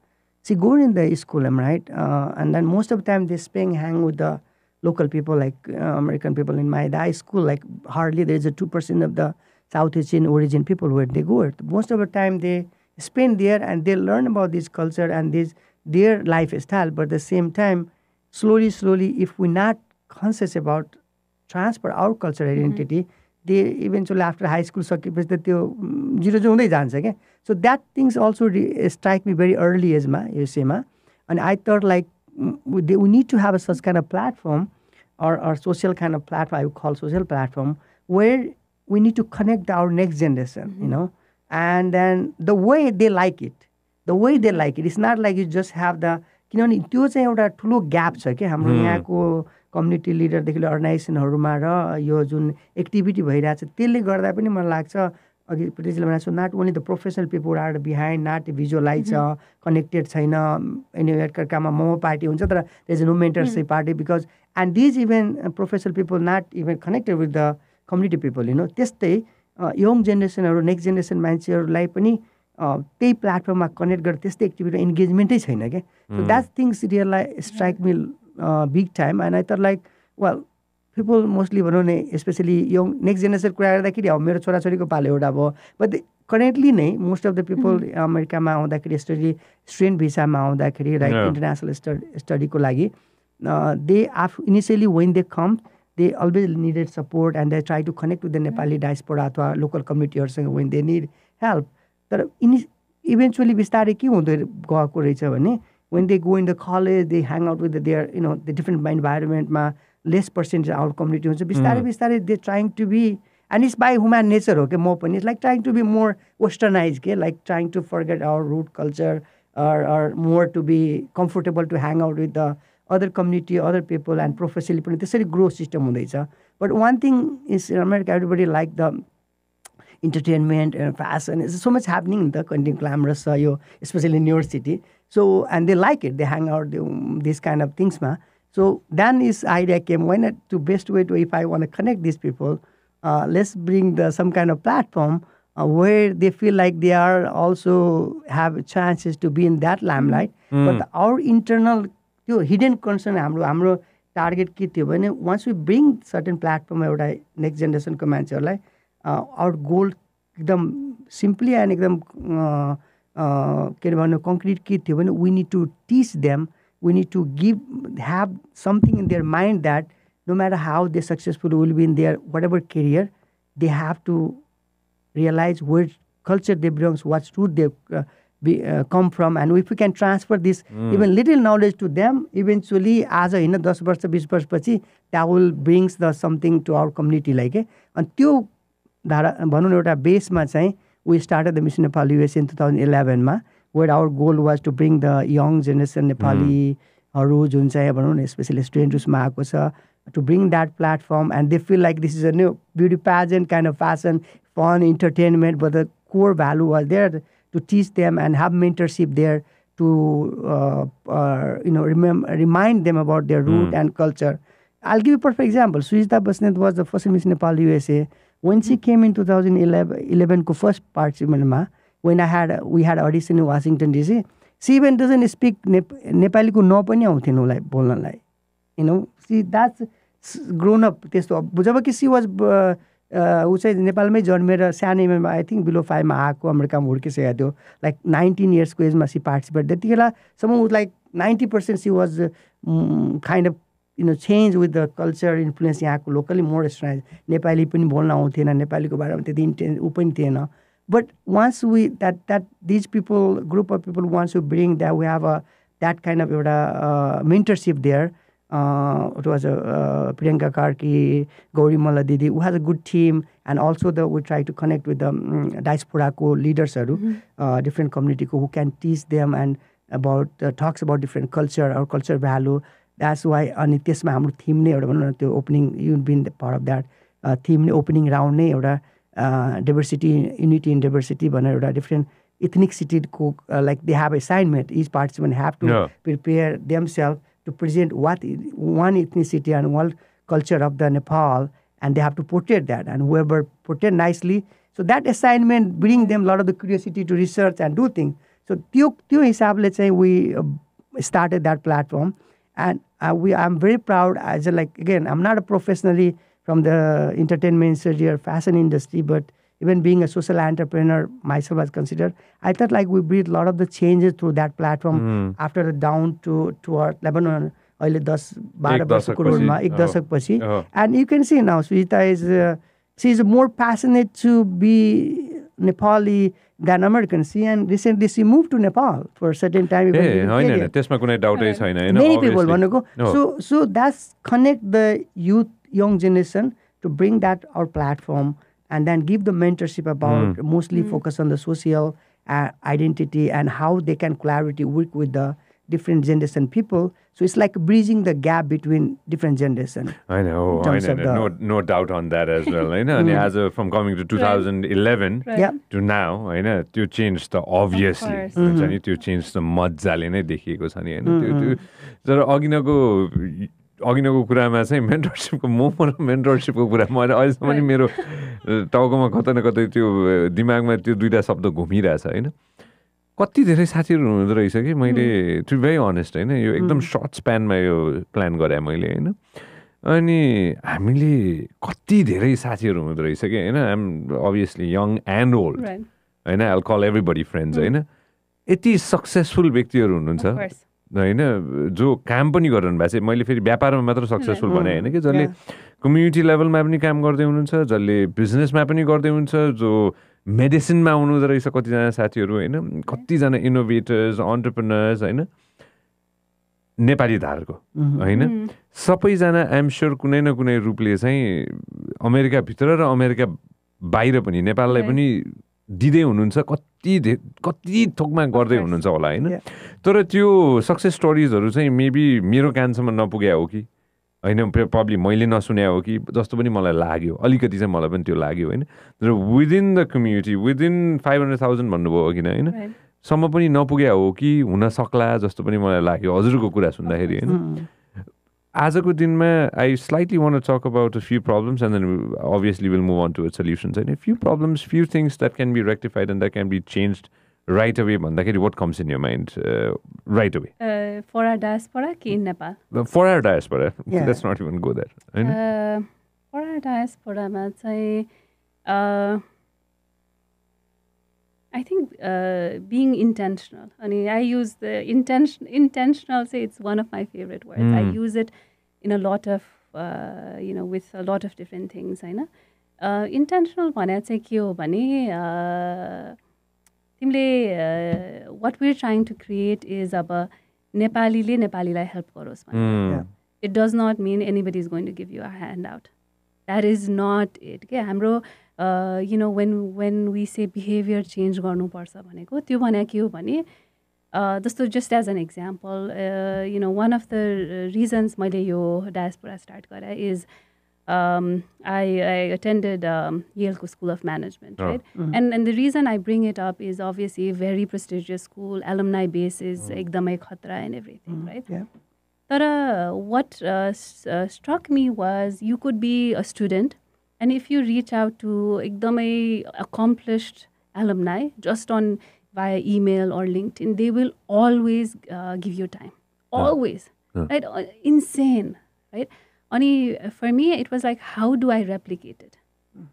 see going in the school am right uh, and then most of the time they spend hang with the local people like uh, american people in my high school like hardly there's a 2% of the south asian origin people where they go most of the time they spend there and they learn about this culture and this their lifestyle but at the same time slowly slowly if we're not conscious about transfer our cultural identity they eventually after high school सकेपछि त त्यो mm, zero चाहिँ हुँदै जान्छ क्या so that things also strike me very early asthma यो विषयमा अनि I thought like we need to have a such kind of platform or, or social kind of platform, I would call social platform, where we need to connect our next generation, you know, and then the way they like it, the way they like it. It's not like you just have the किनभने त्यो चाहिँ एउटा ठुलो gap छ क्या हाम्रो यहाँको community लिडरदेखि लिएर अर्गनाइजेसनहरूमा र यो जुन एक्टिभिटी भइरहेछ त्यसले गर्दा पनि मलाई लाग्छ अघि प्रिटिजले भनेको not only the professional people are behind not visualise छ कनेक्टेड छैन अनि एकअर्कामा मोमो पार्टी हुन्छ तर there's no mentorship party because and these even professional people not even connected with the community people you know त्यस्तै यङ जेनेरेसनहरू next generation मान्छेहरूलाई पनि त्यही प्लेटफर्ममा कनेक्ट गरेर त्यस्तै एक्टिभिटी इन्गेजमेन्टै छैन क्या। So that things really strike me big time and I त लाइक वेल पिपल मोस्टली भनौँ न स्पेसली यङ नेक्स्ट जेनेरेसन कुरा गर्दाखेरि अब मेरो छोराछोरीको पालो एउटा भयो बट करेन्टली नै मोस्ट अफ द पिपल अमेरिकामा आउँदाखेरि स्टडी स्टुडेन्ट भिसामा आउँदाखेरि राइट Yeah. इन्टरनेसनल स्टडी स्टडीको लागि they of initially when they come they always needed support and they try to connect with the Nepali diaspora अथवा local कम्युनिटीहरूसँग when they need help तर इनि इभेन्चुली बिस्तारै के हुँदै गएको रहेछ भने when they go in the college they hang out with their you know the different इन्भाइरोमेन्टमा less percentage our community हुन्छ। बिस्तारै बिस्तारै they trying to be and it's by human nature हो कि म पनि it's like trying to be more westernize के like trying to forget our root culture or, or more to be comfortable to hang out with the other community, other people, and professionally पनि त्यसरी grow system हुँदैछ। But one thing is America everybody like the entertainment fashion is so much happening नि त counting glamorous छ यो specially New York city so and they like it they hang out this kind of थिङ्समा so than is idea came when at to best way to if I want connect this people let's bring the some kind of platform where they feel like they are also have chances to be in that limelight but our internal त्यो hidden concern हाम्रो हाम्रो target के थियो भने once you bring certain platform एउटा next जेनेरेसनको मान्छेहरूलाई our goal एकदम सिम्पली एन्ड एकदम अ, अ, के अरे भन्नु कङ्क्रिट के थियो भने we need to teach them we need to give have something in their mind that no matter how they successful will be in their whatever career they have to realize where culture they belongs, what root they uh, be, uh, come from, and if we can transfer this even little knowledge to them, eventually आज होइन दस वर्ष बिस वर्षपछि that will brings the something to our कम्युनिटीलाई के अनि त्यो धारा भनौँ न एउटा बेसमा चाहिँ we start the mission Nepal US in two thousand इलेभेनमा where our goal was to bring the young generation नेपालीहरू जुन चाहिँ भनौँ न स्पेसली स्टुडेन्ट उसमा आएको छ to bring that platform and they feel like this is a new beauty pageant kind of fashion fun entertainment but the core value was there to teach them and have mentorship there to you know remember remind them about their root and culture I give you perfect example Sujita Basnet was the first Miss Nepal USA when she came in two thousand eleven इलेभेनको first पार्टिसिपेन्टमा when I had we had audition in Washington DC she even doesn't speak नेपालीको न पनि आउँथेन उसलाई बोल्नलाई। You know she that's grown up त्यस्तो जब कि she was ऊ चाहिँ नेपालमै जन्मेर सानो आई थिङ्क बिलो फाइभमा आएको अमेरिकामा हुर्किसकेको थियो। लाइक नाइन्टिन इयर्सको एजमा सी पार्टिसिपेट त्यतिखेरसम्म उसलाई ninety percent she was kind of you know change with the culture influence यहाँको लोकली मोर स्ट्राइज नेपाली पनि बोल्न आउँथेन नेपालीको बारेमा त्यति इन्टेन्स ऊ पनि थिएन but once we that that these people group of people once to bring that we have a that kind of एउटा mentorship there uh, it was a uh, Priyanka Karki, Gauri Malla Didi, who has a good team, and also the we try to connect with the um, diaspora ko leaders, mm-hmm. uh, different community ko, who can teach them and about uh, talks about different culture or culture value. That's why अनि त्यसमा हाम्रो theme नै एउटा भनौँ न त्यो opening you bin part of that theme नै opening round नै एउटा डाइभर्सिटी युनिटी इन डाइभर्सिटी भनेर एउटा different ethnic like they have assignment each participant have to yeah. prepare themselves to present what one ethnicity and one culture of the Nepal, and they have to portray that. And whoever portray nicely, so that assignment bring them a lot of the curiosity to research and do things. So त्यो त्यो हिसाबले चाहिँ we uh, started that platform, and uh, we I'm very proud as a, like again I'm not a professionally from the entertainment industry or fashion industry, but even being a social entrepreneur myself was considered i thought like we breathed a lot of the changes through that platform mm. after the down to toward lebanon अहिले दस बाह्र वर्षको रोडमा एक दशकपछि and you can see now Sujita is she is more passionate to be Nepali than American. See, and recently she moved to Nepal for a certain time. त्यसमा कुनै डाउटै छैन Many people भनेको so so that's connect the youth young generation to bring that our platform and then give the mentorship about mm. mostly mm. focus on the social uh, identity and how they can clarity work with the different generation people. So it's like bridging the gap between different generation. I know, I know. No, no doubt on that as well. I know. mm. as a, from coming to 2011 right. Right. to now, I know, to change the obviously. Mm-hmm. त्यो change त मजाले नै देखिएको छ नि होइन त्यो त्यो तर अघि नको अघिनको कुरामा चाहिँ मेन्टरसिपको र मेन्टरसिपको कुरा मैले अहिलेसम्म नि मेरो टाउकोमा कतै न कतै त्यो दिमागमा त्यो दुइटा शब्द घुमिरहेछ होइन कति धेरै साथीहरू हुँदो रहेछ कि? मैले टु भेरी अनेस्ट होइन यो एकदम सर्ट स्प्यानमा यो प्लान गरेँ मैले होइन। अनि हामीले कति धेरै साथीहरू हुँदो रहेछ कि होइन? आइम अभियसली यङ एन्ड ओल्ड होइन? आई कल एभ्री बडी फ्रेन्ड्स होइन? यति सक्सेसफुल व्यक्तिहरू हुनुहुन्छ होइन? जो काम पनि गरिरहनु भएको छ मैले फेरि व्यापारमा मात्र सक्सेसफुल भने होइन कि? जसले कम्युनिटी लेभलमा पनि काम गर्दै हुनुहुन्छ जसले बिजनेसमा पनि गर्दै हुनुहुन्छ जो मेडिसिनमा आउनुहुँदो रहेछ कतिजना साथीहरू होइन? कतिजना इनोभेटर्स अन्टरप्रिनर्स होइन? नेपाली धारको होइन? सबैजना आइएम स्योर कुनै न कुनै रूपले चाहिँ अमेरिकाभित्र र अमेरिका बाहिर पनि नेपाललाई पनि दिँदै हुनुहुन्छ कति धे कति थोकमा गर्दै हुनुहुन्छ होला होइन? तर त्यो सक्सेस स्टोरिजहरू चाहिँ मेबी मेरो कानसम्म नपुग्या हो कि? होइन प्रब्लम मैले नसुने हो कि जस्तो पनि मलाई लाग्यो। अलिकति चाहिँ मलाई पनि त्यो लाग्यो होइन? र within the community within five hundred thousand भन्नुभयो किन होइन? सम्म पनि नपुग्या हो कि हुन सक्ला जस्तो पनि मलाई लाग्यो हजुरको कुरा सुन्दाखेरि होइन? आजको दिनमा I slightly want talk about a few problems and then obviously will move on to solutions होइन? Few problems few things that can be rectified and that can be change right away भन्दाखेरि what comes in your mind right away for our diaspora कि Nepal for our diaspora not even go that होइन for our चाहिँ I think being intentional अनि I use the intention intentional चाहिँ it's one of my favourite word I use it in a lot of you know with a lot of different things होइन intentional भने चाहिँ के हो भने तिमीले what we trying to create is अब नेपालीले नेपालीलाई हेल्प गरोस् भने it does not mean anybody is going to give you a handout that is not it के हाम्रो you know when when we say behaviour change गर्नुपर्छ भनेको त्यो भने के हो भने जस्तो just as an example you know one of the reasons मैले यो डायस्पोरा स्टार्ट गरेँ is um, I, I attended um, Yale School of Management, Oh. right? And and the reason I bring it up is obviously a very prestigious school, alumni base is ekdamai khatra and everything, right? Yeah. But uh, what uh, s- uh, struck me was you could be a student, and if you reach out to ekdamai accomplished alumni just on via email or LinkedIn, they will always uh, give you time, always, Yeah. right? Uh, Insane, right? Only for me, it was like, how do I replicate it?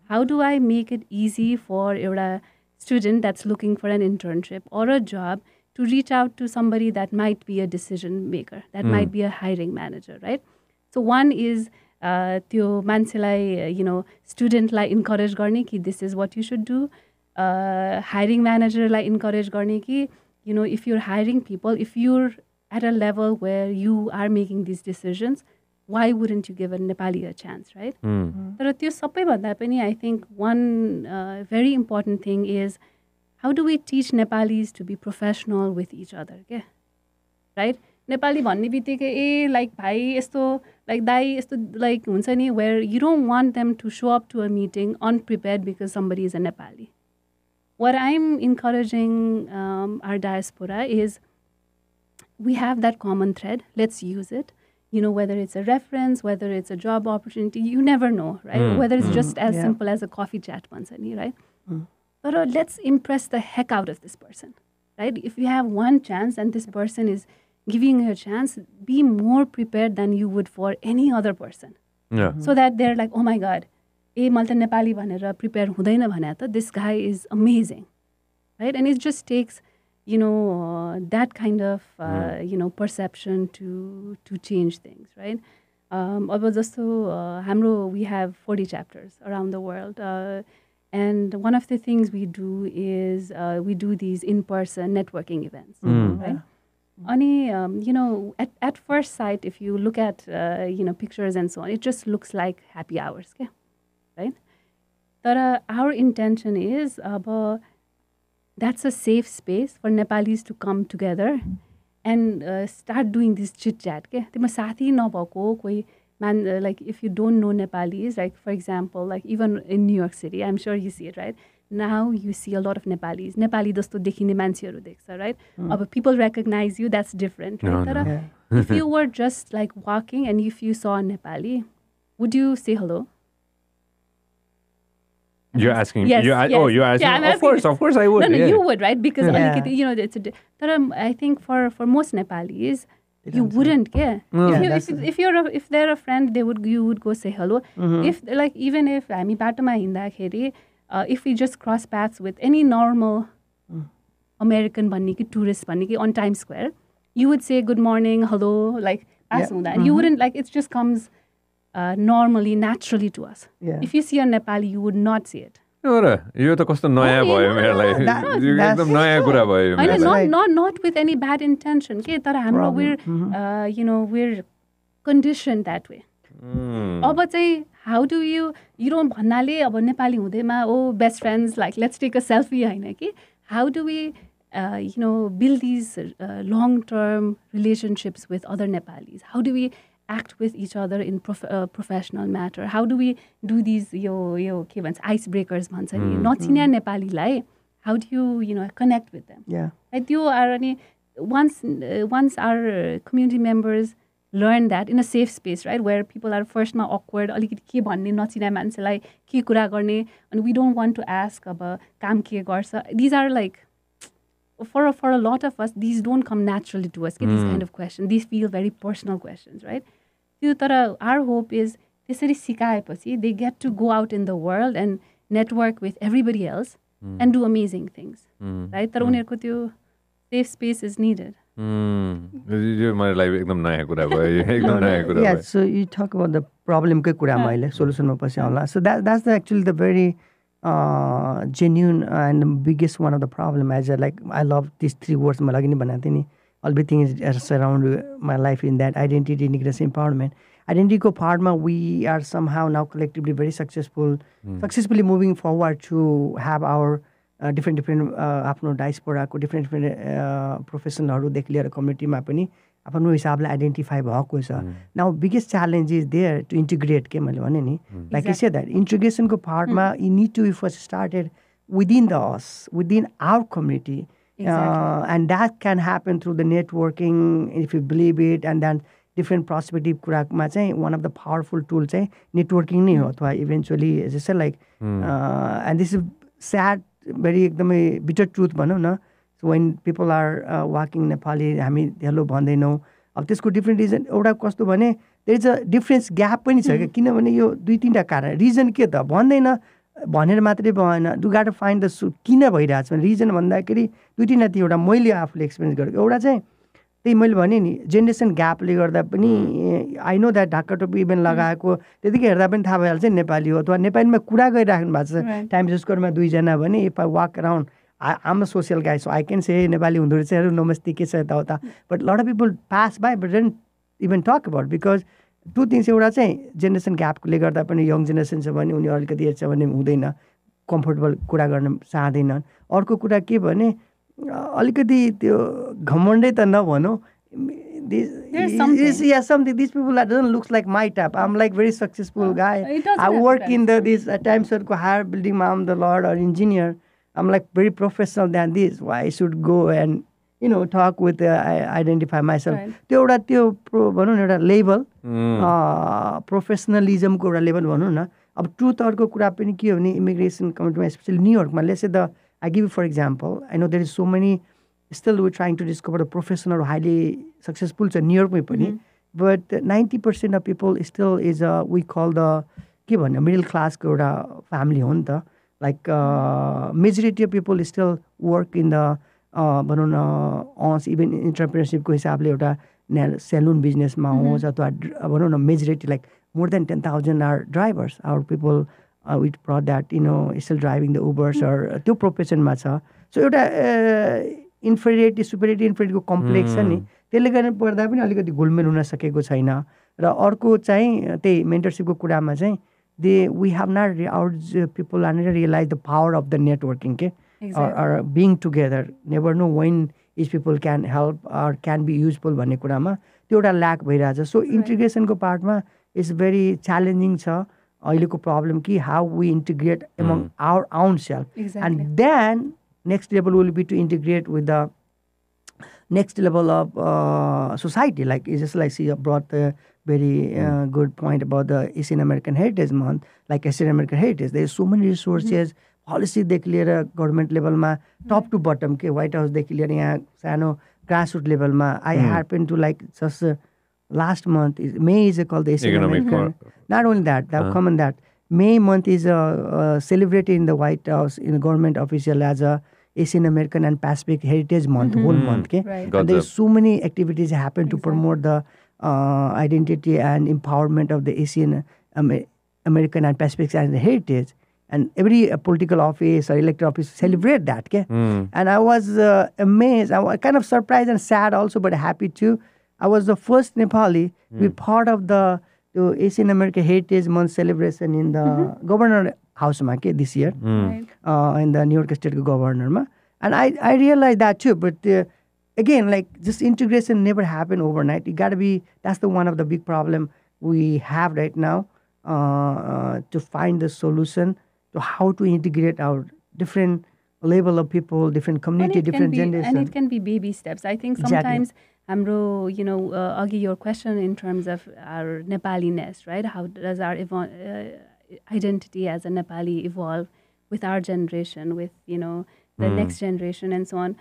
How do I make it easy for a student that's looking for an internship or a job to reach out to somebody that might be a decision maker, that might be a hiring manager, right? So one is uh, त्यो मान्छेलाई you know स्टुडेन्टलाई encourage गर्ने कि this is what you should do hiring म्यानेजरलाई encourage गर्ने कि you know if your hiring people if your at a level where you are making this decisions Y wouldn't you give a Nepali a chance right Mm. तर त्यो सबैभन्दा पनि I think one very important thing is how do we teach Nepalese to be professional with each other क्या right Nepali भन्ने बित्तिकै ए like भाइ यस्तो like दाई यस्तो लाइक हुन्छ नि where you don't want them to so up to a meeting अनप्रिपेयर्ड because somebody is a Nepali what I'm encouraging um, our diaspora is we have that common thread. Let's use it. You know, whether it's a reference, whether it's a job opportunity, you never know, right? Mm, Whether it's just as Yeah. simple as a coffee chat once a right? But uh, let's impress the heck out of this person, right? If you have one chance and this person is giving you a chance, be more prepared than you would for any other person. Yeah. so that they're like, oh my god, ए मैले त नेपाली भनेर prepare हुँदैन भने त this guy is amazing right and it just takes you know that kind of you no perception to to change things right अब जस्तो uh, हाम्रो we have forty chapters around the world and one of the things we do is we do these in person networking events Mm. right? Ani, um, you know, at, at first sight, if you look at, uh, you know, pictures and so on, it just looks like happy hours, okay? right? But that's a safe space for Nepalis to come together and uh, start doing this chit chat. Okay? तिम्रो साथी नभएको कोही man uh, like if you don't know Nepalis, like for example, like even in New York City, I'm sure you see it, right? Now you see a lot of Nepalis. Nepali जस्तो देखिने मान्छेहरू देख्छ, right? अब people recognize you, that's different, right? No, तर no. Yeah. if you were just like walking and if you saw a Nepali, would you say hello? You're asking. Yes, you're, oh, yes. Oh, you're asking. Yeah, I'm of asking. course, of course, I would. No, no, yeah. you would, right? Because yeah. You know, it's a, I think for for most Nepalis, you wouldn't care. If, you, if, if you're a, if they're a friend, they would you would go say hello. Mm-hmm. If like even if I mean, batama hinda kheri, uh, if we just cross paths with any normal mm. American bunny ki tourist bunny ki on Times Square, you would say good morning, hello, like yeah. mm-hmm. You wouldn't like it. Just comes. Normally naturally to us if you see a Nepali you would not see it यो त कस्तो नयाँ भयो एकदम नयाँ कुरा भयो not with any bad intention के तर हाम्रो where you know where condition that way अब चाहिँ हाउ डु यु युरो भन्नाले अब नेपाली हुँदैमा ओ best friends like let's take a selfie होइन कि? How do we you know build these long term relationships with other Nepalis how do we act with each other in professional matter how do we do these यो यो के भन्छ ice breakers भन्छ नि नचिन्या नेपालीलाई how do you you know connect with them Yeah. है त्यो आएर अनि once uh, once our uh, community members learn that in a safe space right where people are firstमा awkward अलिकति के भन्ने नचिने मान्छेलाई के कुरा गर्ने अनि we don't want to ask अब काम के गर्छ these are like for a, for a lot of us these don't come naturally to us के these kind of questions these feel very personal questions right त्यो तर are hope is त्यसरी सिकाएपछि they get to go out in the world and network with everybody else and do amazing things right तर उनीहरूको त्यो safe space is needed so you talk the प्रब्लमकै कुरामा अहिले सोल्युसनमा पछि आउँला so that that's the actually the very genuine and biggest one of the problem as a like I love this three words मैले अघि नै भनेको थिएँ नि। Everything is is around my life in that identity dignity empowerment. Identity को पार्टमा we are somehow now collectively very successful successfully moving forward to have our different different आफ्नो डाइसपोराको डिफ्रेन्ट डिफ्रेन्ट प्रोफेसनलहरूदेखि लिएर कम्युनिटीमा पनि आफ्नो हिसाबले आइडेन्टिफाई भएको छ now biggest challenge is there to integrate के मैले भने नि लाइक यु से द्याट इन्टिग्रेसनको पार्टमा you need to first started within the us within our community and that can happen through the networking if you believe it and then different perspective कुरामा चाहिँ one of the powerful tool चाहिँ networking नै हो अथवा eventually जस्तै like and this is sad very एकदमै bitter truth भनौँ न when people are walking Nepali हामी हेलो भन्दैनौँ अब त्यसको डिफ्रेन्ट रिजन एउटा कस्तो भने there is a difference gap पनि छ क्या? किनभने यो दुई तिनवटा कारण रिजन के त? भन्दैन। भनेर मात्रै भएन। डु गाट फाइन्ड द सु किन भइरहेको छ भने रिजन भन्दाखेरि दुई तिनवटा थियो एउटा मैले आफूले एक्सपिरियन्स गरेको एउटा चाहिँ त्यही मैले भने नि जेनेरेसन ग्यापले गर्दा पनि आई नो द्याट ढाका टोपी इभेन लगाएको। त्यतिकै हेर्दा पनि थाहा भइहाल्छ नि नेपाली हो। अथवा नेपालीमा कुरा गरिराख्नु भएको छ। टाइम स्कोरमा दुईजना भने if I walk around I'm a social guy, so I can say Nepali हुँदो रहेछ नमस्ते के छ यताउता but lot of people pass by but didn't even talk about because two things एउटा चाहिँ जेनेरेसन ग्यापले गर्दा पनि यङ जेनेरेसन छ भने उनीहरू अलिकति हेर्छ भने हुँदैन कम्फर्टेबल कुरा गर्न चाहँदैनन्। अर्को कुरा के भने अलिकति त्यो घमण्डै त नभनौँ this people looks like my type um like very successful guy I work in the this times or को hard um the lord or engineer um like very professional then this why should go and you know talk with uh, I identify myself. Right. त्यो एउटा त्यो pro भनौँ न एउटा level. प्रोफेसनलिजमको एउटा level भनौँ न अब ट्रुथ अर्को कुरा पनि के हो भने इमिग्रेसन कमिटीमा specially न्युयोर्कमा let's the I give for example I know there is so many still we trying to discover the professional highly successful छ न्युयोर्कमै पनि but ninety percent of people still is a we call the के भन्ने middle क्लासको एउटा family हो नि त like majority of people still work in the भनौँ न अस इभन इन्टरप्रेनरसिपको हिसाबले एउटा सेलुन बिजनेसमा होस् अथवा भनौँ न majority like more than ten thousand are drivers our people with broad that you know still driving the Ubers or त्यो प्रोफेसनमा छ। सो एउटा इन्फेरिटी सुपेरिटी इन्फेरिटीको कम्प्लेक्स छ नि। त्यसले गर्दा पर्दा पनि अलिकति घुलमेल हुन सकेको छैन। र अर्को चाहिँ त्यही मेन्टरसिपको कुरामा चाहिँ they we have not our people are not realize the power of the networking के or, or being together. Never know when is people can help are can be useful भन्ने कुरामा त्यो एउटा ल्याक भइरहेछ. सो इन्टिग्रेसनको पार्टमा इट्स भेरी च्यालेन्जिङ छ अहिलेको प्रब्लम कि how we integrate among our own self and then next level will be to integrate with the next level of society like is just like see brought the very good point about the Asian American heritage month like Asian American heritage the so many resources पोलिसीदेखि लिएर government लेभलमा top to bottom के white हाउसदेखि लिएर यहाँ सानो grassroot लेभलमा I happen to like just last month is May is a call the economic not only that the common that May month is a celebrated in the White House in government official as a Asian American and Pacific heritage month whole month के there so many activities happen to promote the identity and empowerment of the Asian American and Pacific and heritage and empowerment of the Asian Amer- American and Pacific and the heritage. And every uh, political office or elected office celebrate that. Okay? Hmm. And I was uh, amazed. I was kind of surprised and sad also, but happy too. I was the first Nepali to be part of the, the Asian American Heritage Month celebration in the Governor House okay, this year, Right. uh, in the New York State Governor. ma. And I, I realized that too. But uh, again, like just integration never happened overnight. You got to be, that's the one of the big problem we have right now uh, uh, to find the solution to how to integrate our different level of people, different And community, it can different be, and generation. it can be baby steps. I think Exactly. sometimes Amro, you know, uh, Agi, your question in terms of our Nepali-ness, right? How does our evo- uh, identity as a Nepali evolve with our generation, with you know the next generation, and so on?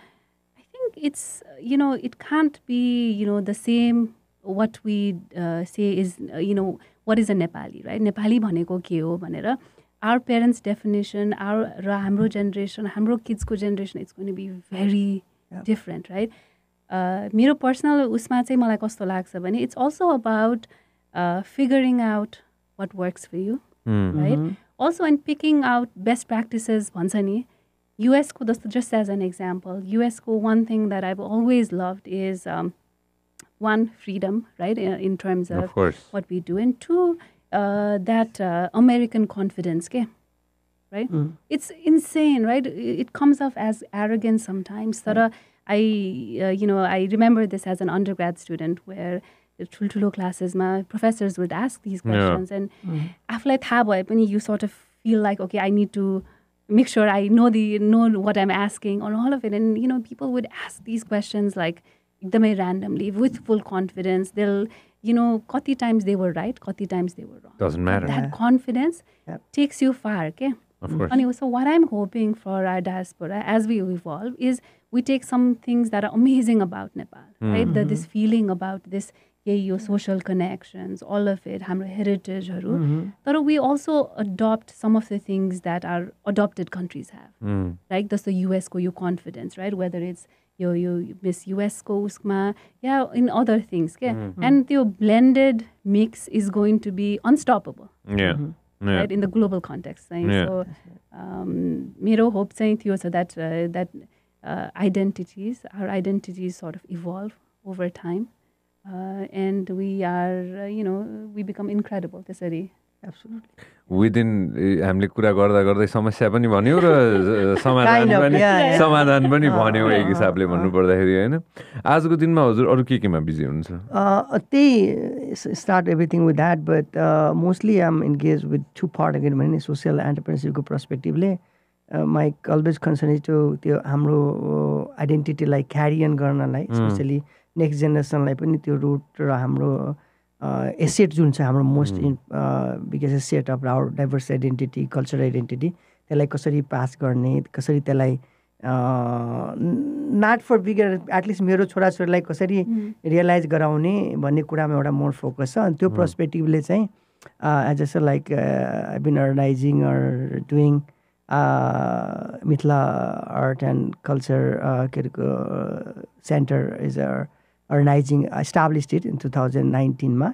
I think it's uh, you know it can't be you know the same what we uh, say is uh, you know what is a Nepali, right? Nepali भनेको के हो भनेर our parents' definition, our र हाम्रो generation, हाम्रो kidsको generation, it's going to be very different, right? Uh, मेरो personal उसमा चाहिँ मलाई कस्तो लाग्छ भने it's also about figuring out watt works for you Hmm. Right also and picking out best practices भन्छ नि युएसको जस्तो just as an example युएसको one thing that I've always लभड is one freedom right in terms Of of course. what we do and two uh, that uh, american confidence ke right? It's insane, right? I- It comes off as arrogance sometimes. तर I, uh, you know, I remember this as an undergrad student where the ठुल्ठुलो क्लासेसमा professors would ask these Yeah. questions and आफूलाई थाहा भए पनि you sort of feel like okay I need to make sure I know the know what I'm asking or all of it and you know people would ask these questions like एकदमै randomly with full confidence they'll you know कति times they were right कति times they were wrong Doesn't matter. that confidence Yep. takes you far okay Of course. Anyway, so what I'm hoping for our diaspora as we evolve is we take some things that are amazing about Nepal, right? The, this feeling about this, yeah, your social connections, all of it, हाम्रो heritage-हरु. तर we also adopt some of the things that our adopted countries have, Mm. right? That's the US को यो confidence, right? Whether it's यो यो Miss US को उसमा, yeah, in other things, के? And त्यो blended mix is going to be unstoppable. Yeah. Yeah. right in the global context चाहिँ Yeah. so um, मेरो hope चाहिँ थियो so that uh, that uh, identities our identities sort of evolve over time uh, and we are uh, you know we become incredible त्यसरी Absolutely. Within हामीले कुरा गर्दा गर्दै समस्या पनि भन्यो र समाधान पनि समाधान पनि भन्यौँ एक हिसाबले भन्नुपर्दाखेरि होइन? आजको दिनमा हजुर अरू के केमा बिजी हुनुहुन्छ? त्यही start everything with that but mostly I am engage with to first again भने सोसियल एन्टरप्रेनसिपको पर्सपेक्टिभले my always concern is to त्यो हाम्रो आइडेन्टिटीलाई क्यारियन गर्नलाई स्पेसली नेक्स्ट जेनेरेसनलाई पनि त्यो रुट र हाम्रो एसेट जुन छ हाम्रो most in biggest asset of our diverse identity cultural identity त्यसलाई कसरी पास गर्ने कसरी त्यसलाई नाट फर बिगर एटलिस्ट मेरो छोराछोरीलाई कसरी रियलाइज गराउने भन्ने कुरामा एउटा मोर फोकस छ। अनि त्यो पर्सपेक्टिभले चाहिँ as just like I been organizing or doing Mithila art and culture के अरेको centre is organizing establish it in two thousand नाइन्टिनमा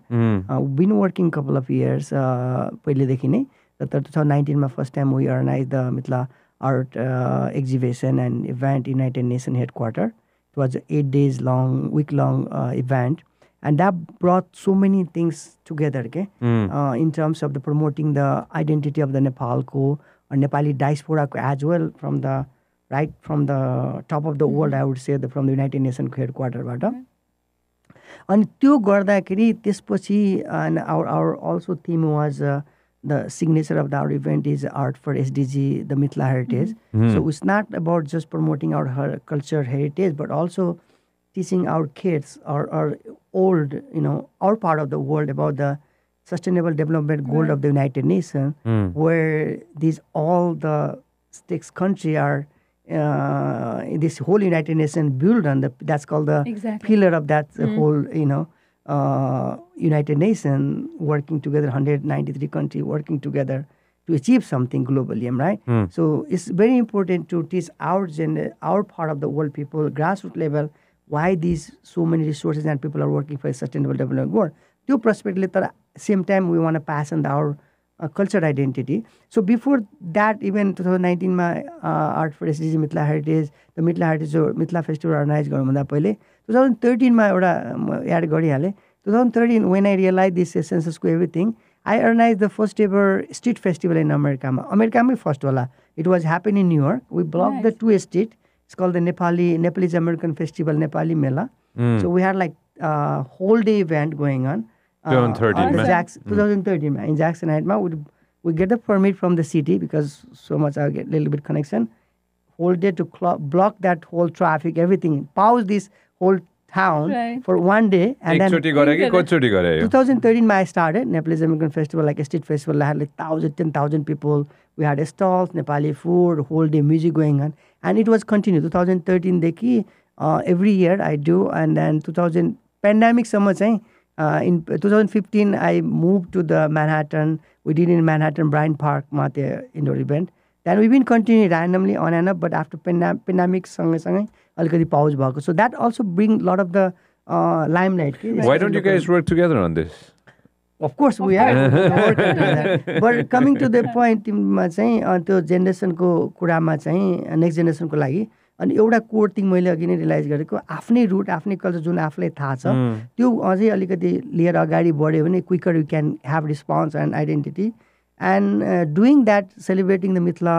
been working couple of years पहिलेदेखि नै। र तर two thousand नाइन्टिनमा first time we organize the Mithila art exhibition and event United Nation headquarter it was eight days long week long event and that brought so many things together के in terms of the promoting the identity of the नेपालको Nepali डाइसपोराको as well from the right from the top of the world I would say the from the United नेसनको head क्वार्टरबाट अनि त्यो गर्दाखेरि त्यसपछि and our our also theme was uh, the signature of our event is art for SDG, the Mithila heritage. So it's not about just promoting our her- culture heritage, but also teaching our kids or our old, you know, our part of the world about the sustainable development goal of the United Nations, where these all the six country are uh, this whole United Nations built on the that's called the Exactly. pillar of that uh, whole you know uh, United Nations working together 193 country working together to achieve something globally am I right so it's very important to teach our gen- our part of the world people grassroots level why these so many resources and people are working for a sustainable development goal त्यो पर्सपेक्टले तर same time we want pass on the our culture identity so before that even two thousand नाइन्टिनमा art for SDG Mithila heritage the Mithila heritage जो Mithila festival organise गर्नुभन्दा पहिले two thousand थर्टिनमा एउटा म add गरिहालेँ। Two thousand thirteen when I realize this सेन्ससको everything I organize the first ever street festival in अमेरिकामा अमेरिकामै first होला it was happen in New York we block the two state it's call the Nepali Nepalese American festival Nepali Mela so we had like whole day event going on 2013 on the man. Jackson, 2013 man, in Jackson Heights, man, we we get the permit from the city because so much I get a little bit connection. Whole day to clo- block that whole traffic, everything. Pause this whole town Right. for one day and then एकचोटि गरे कि कतिचोटि गरे यो 2013 I started Nepalese American Festival, like a street festival. I had like thousand, ten thousand people. We had stalls, Nepali food, whole day music going on, and it was continued. 2013 देखि uh, every year I do, and then 2000 pandemic summer चाहिँ uh, in 2015, I moved to the Manhattan. We did in Manhattan Bryant Park Mate indoor event. Then we've been continuing randomly on and up, but after pandemic, so that also pause भएको so that also limelight. Why don't you guys work together on this? Of course, we this of course we are but coming to the पोइन्टमा चाहिँ त्यो जेनेरेसनको कुरामा चाहिँ next जेनेरेसनको लागि अनि एउटा कोड थिङ मैले अघि नै रियलाइज गरेको आफ्नै रुट आफ्नै कल्चर जुन आफूलाई थाहा छ त्यो अझै अलिकति लिएर अगाडि बढ्यो भने quicker you can have response and identity and doing that celebrating the Mithila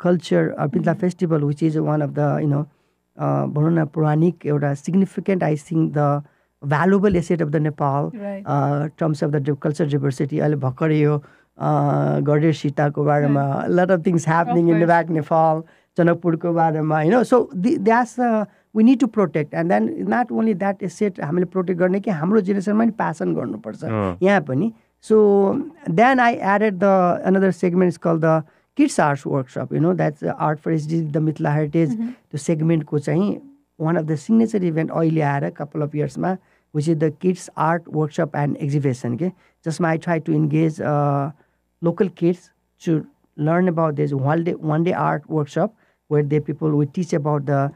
culture Mithila festival which is one of the you know भनौँ न पौराणिक एउटा significant I think the valuable asset of the Nepal terms of the culture diversity अहिले भर्खरै यो uh, गडेर सीताको बारेमा lot of things happening in the back Nepal जनकपुरको बारेमा होइन so that's that's we need to protect and then not only that is set हामीले protect गर्ने कि हाम्रो जेनेरेसनमा पनि प्यासन गर्नुपर्छ। यहाँ पनि। So then I added the another segment is call the kids arts workshop you know that's art for is the Mithila heritage त्यो सेगमेन्टको चाहिँ one of the signature event अहिले आएर couple of इयर्समा which is the kids art workshop and exhibition के जसमा I try to engage local kids to learn about these one day one day art workshop where they people we teach about the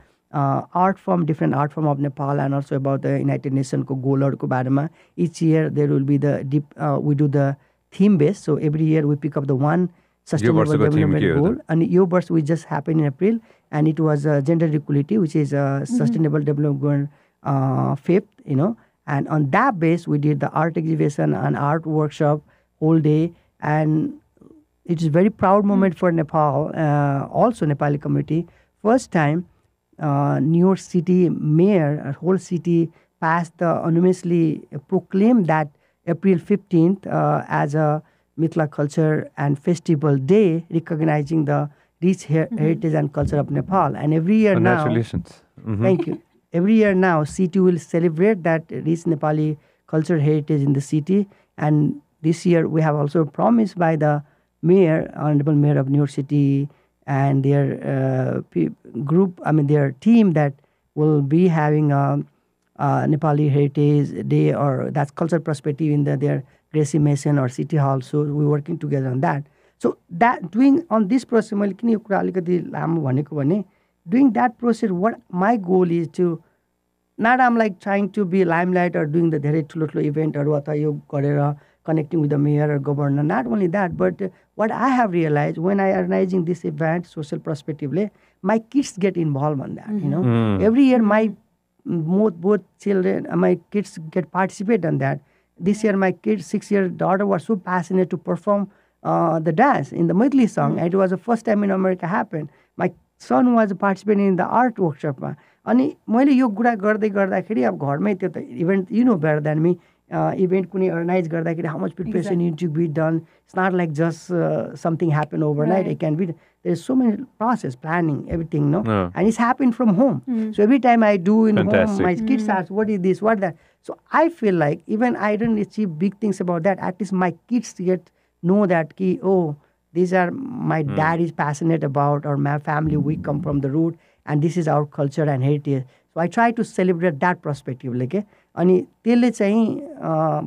art firm different art form of Nepal and also about the United नेसनको गोलहरूको बारेमा etch year there will be the dip we do the थिम base so every year we pick up the one sustainable वर्षको theme development के हो त? goal and your birth we just happened in April and it was uh, gender equality which is uh, sustainable development goal uh, fifth you know and on that base we did the art exhibition and art workshop whole day and it is a very proud moment for Nepal uh, also Nepali community first time uh, New York City mayor a whole city passed the anonymously proclaimed that April 15th uh, as a Mithla Culture and Festival Day, recognizing the rich her- heritage and culture of Nepal. And every year now, Congratulations. Mhm. thank you. Every year now, city will celebrate that rich Nepali culture heritage in the city. And this year, we have also promised by the mayor, honorable mayor of New York City, and their uh, group, I mean their team that will be having a, a Nepali Heritage Day or that's cultural perspective in the, their Gracie Mansion or City Hall. So we're working together on that. So that doing on this process, doing that process, what my goal is to not I'm like trying to be limelight or doing the धेरै ठुलो ठुलो इभेन्टहरू अथवा यो गरेर connecting with the mayor or governor. Not only that, but what I have realized when I organizing this event, social perspectively, my kids get involved on that. You know, every year my both both children, uh, my kids get participate on that. This year, my kid, six-year daughter, was so passionate to perform uh, the dance in the Maithili song. And it was the first time in America happened. My son was participating in the art workshopमा अनि मैले यो कुरा गर्दै गर्दाखेरि अब घरमै त्यो त event you know better than me event कुनै अर्गनाइज गर्दाखेरि how much preparation you to be done it's not like just something happen over night Right. It can be there is so many process planning everything no Yeah. and it's happened from home. So every time I do in home, Fantastic. my kids ask, "What is this? What that?" So I feel like even I don't achieve big things about that. At least my kids get know that ki oh these are my dad is passionate about or my family we come from the root and this is our culture and heritage. So I try to celebrate that perspective like अनि त्यसले चाहिँ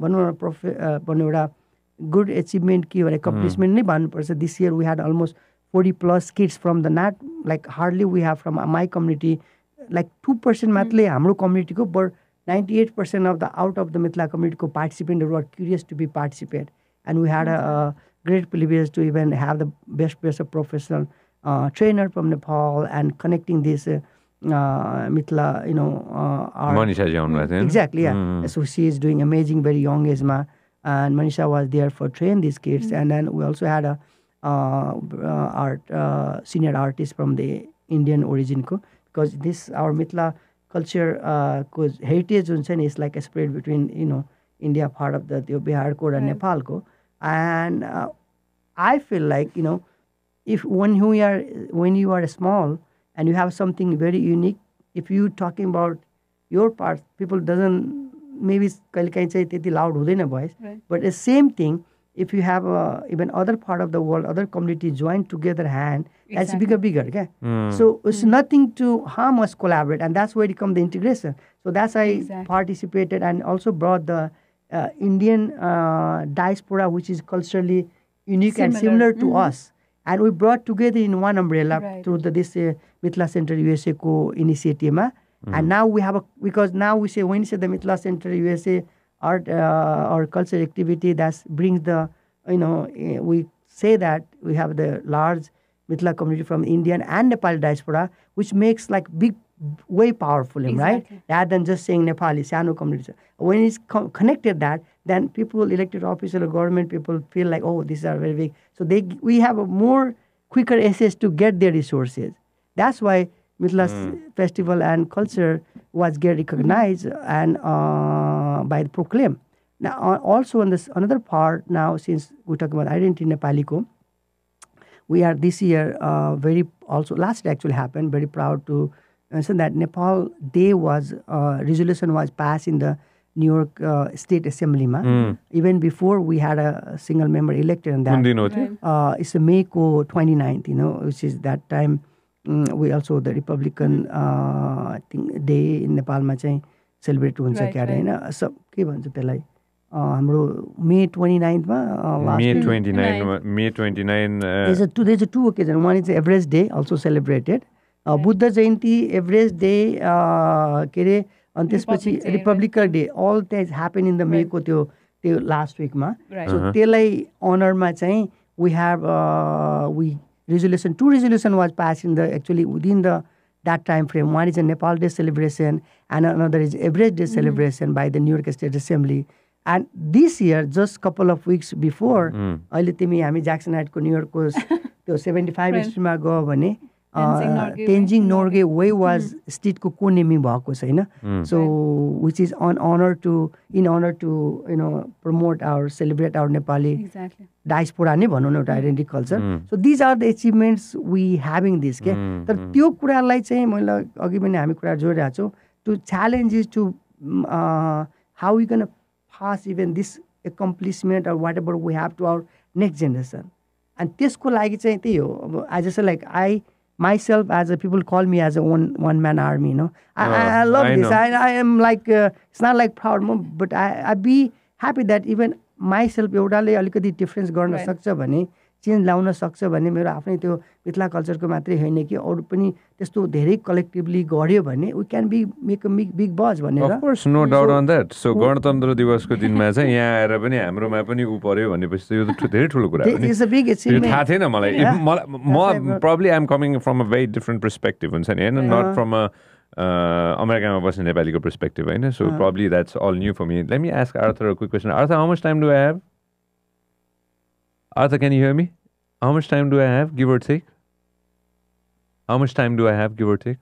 भनौँ न प्रोफे भनौँ एउटा good achievement के भने accomplishment नै भन्नुपर्छ. This year we had almost forty plus kids from the not like hardly we have from my community like two percent मात्रै हाम्रो कम्युनिटीको but ninety eight percent of the out of the Mithila कम्युनिटीको पार्टिसिपेन्टहरू are curious to be participate and we had a great privilege to even have the best best of professional uh, trainer from Nepal and connecting Mithila you know exactly so she is doing amazing very young asthma and Manisha was there for train this kids and then we also had a art senior artist from the Indian ओरिजिनको because this our Mithila culture को heritage जुन छ नि it's like spread between you know India part of the त्यो बिहारको र नेपालको and I feel like you know if when you are when you are small and you have something very unique if you talking about your part people doesn't maybe कहिले काहीँ चाहिँ त्यति loud हुँदैन voice Right. but the same thing if you have uh, even other part of the world other community join together hand that's Exactly. bigger bigger okay? Mm. so it's nothing to harm us collaborate and that's where it come the integration so that's I Exactly. participated and also brought the uh, Indian uh, diaspora which is culturally unique and Similar. similar to us and we brought together in one umbrella Right. through the this uh, Mithila Center USA co initiative ma. and now we have a because now we say when you say the Mithila Center USA art uh, or cultural activity that brings the you know eh, we say that we have the large Mithila community from Indian and Nepal diaspora which makes like big way powerful him, right rather than just saying Nepali Sano community when it's co- connected that then people, elected official or government people feel like, oh, these are very big. So they we have a more quicker access to get their resources. That's why Mithilas festival and culture was get recognized and uh, by the proclaim. Now uh, also on this another part now since we talk about identity Nepaliko, we are this year uh, very also last year actually happened very proud to mention that Nepal Day was uh, resolution was passed in the New York state एसेम्ब्लीमा even before we had a single member elected in that it's मेको twenty ninth you know which is that time we also the Republican I think day नेपालमा चाहिँ celebrate हुन्छ क्या अरे होइन सब के भन्छ त्यसलाई हाम्रो May twenty नाइन्थमा two occasion one is Everest day also celebrated Buddha Jayanti Everest day के अरे अनि त्यसपछि republic day all that happen in the मेको त्यो त्यो लास्ट विकमा सो त्यसलाई अनरमा चाहिँ we have we resolution two resolution was pass in the actually within the that time frame one is a Nepal day celebration and another is Everest day celebration by the New York state assembly and this year just couple of weeks before अहिले तिमी हामी Jackson हाइटको न्युयोर्कको त्यो seventy five हिस्ट्रीमा गयो भने Tenzing way. Norgay way was स्ट्रिटको को नेमी भएको छ होइन? So which is an honour to in honour to you know promote our celebrate our Nepali Exactly. Diaspora नै भनौँ न एउटा identity culture so these are the achievements we having this के तर त्यो कुरालाई चाहिँ मैले अघि पनि हामी कुरा जोडिरहेको छौँ to challenge is to how you can pass even this accomplishment or what we have to our next generation अनि त्यसको लागि चाहिँ त्यही हो अब I just like I myself as a people call me as a one one man army you know i, I, I Oh, love I this know. I, I am like uh, it's not like proud but I I be happy that even myself एउटाले अलिकति difference गर्न Right. सक्छ भने change ल्याउन सक्छ भने मेरो आफ्नै त्यो मिथिला कल्चरको मात्रै होइन कि अरू पनि त्यस्तो धेरै कलेक्टिभली गऱ्यो भने we can be make a big buzz भनेर। No doubt on that so गणतन्त्र दिवसको दिनमा चाहिँ यहाँ आएर पनि हाम्रोमा पनि ऊ पर्यो भनेपछि त यो त धेरै ठुलो कुरा थाहा थिएन मलाई। म probably I'm coming from a very different perspective हुन्छ नि होइन? नट फ्रम अ अमेरिकामा बस्ने नेपालीको पर्सपेक्टिभ होइन? So probably that's all new for me let me ask Arthur quick question Arthur how much time do I have Arthur can you hear me how much time do I have give or take how much time do I have give or take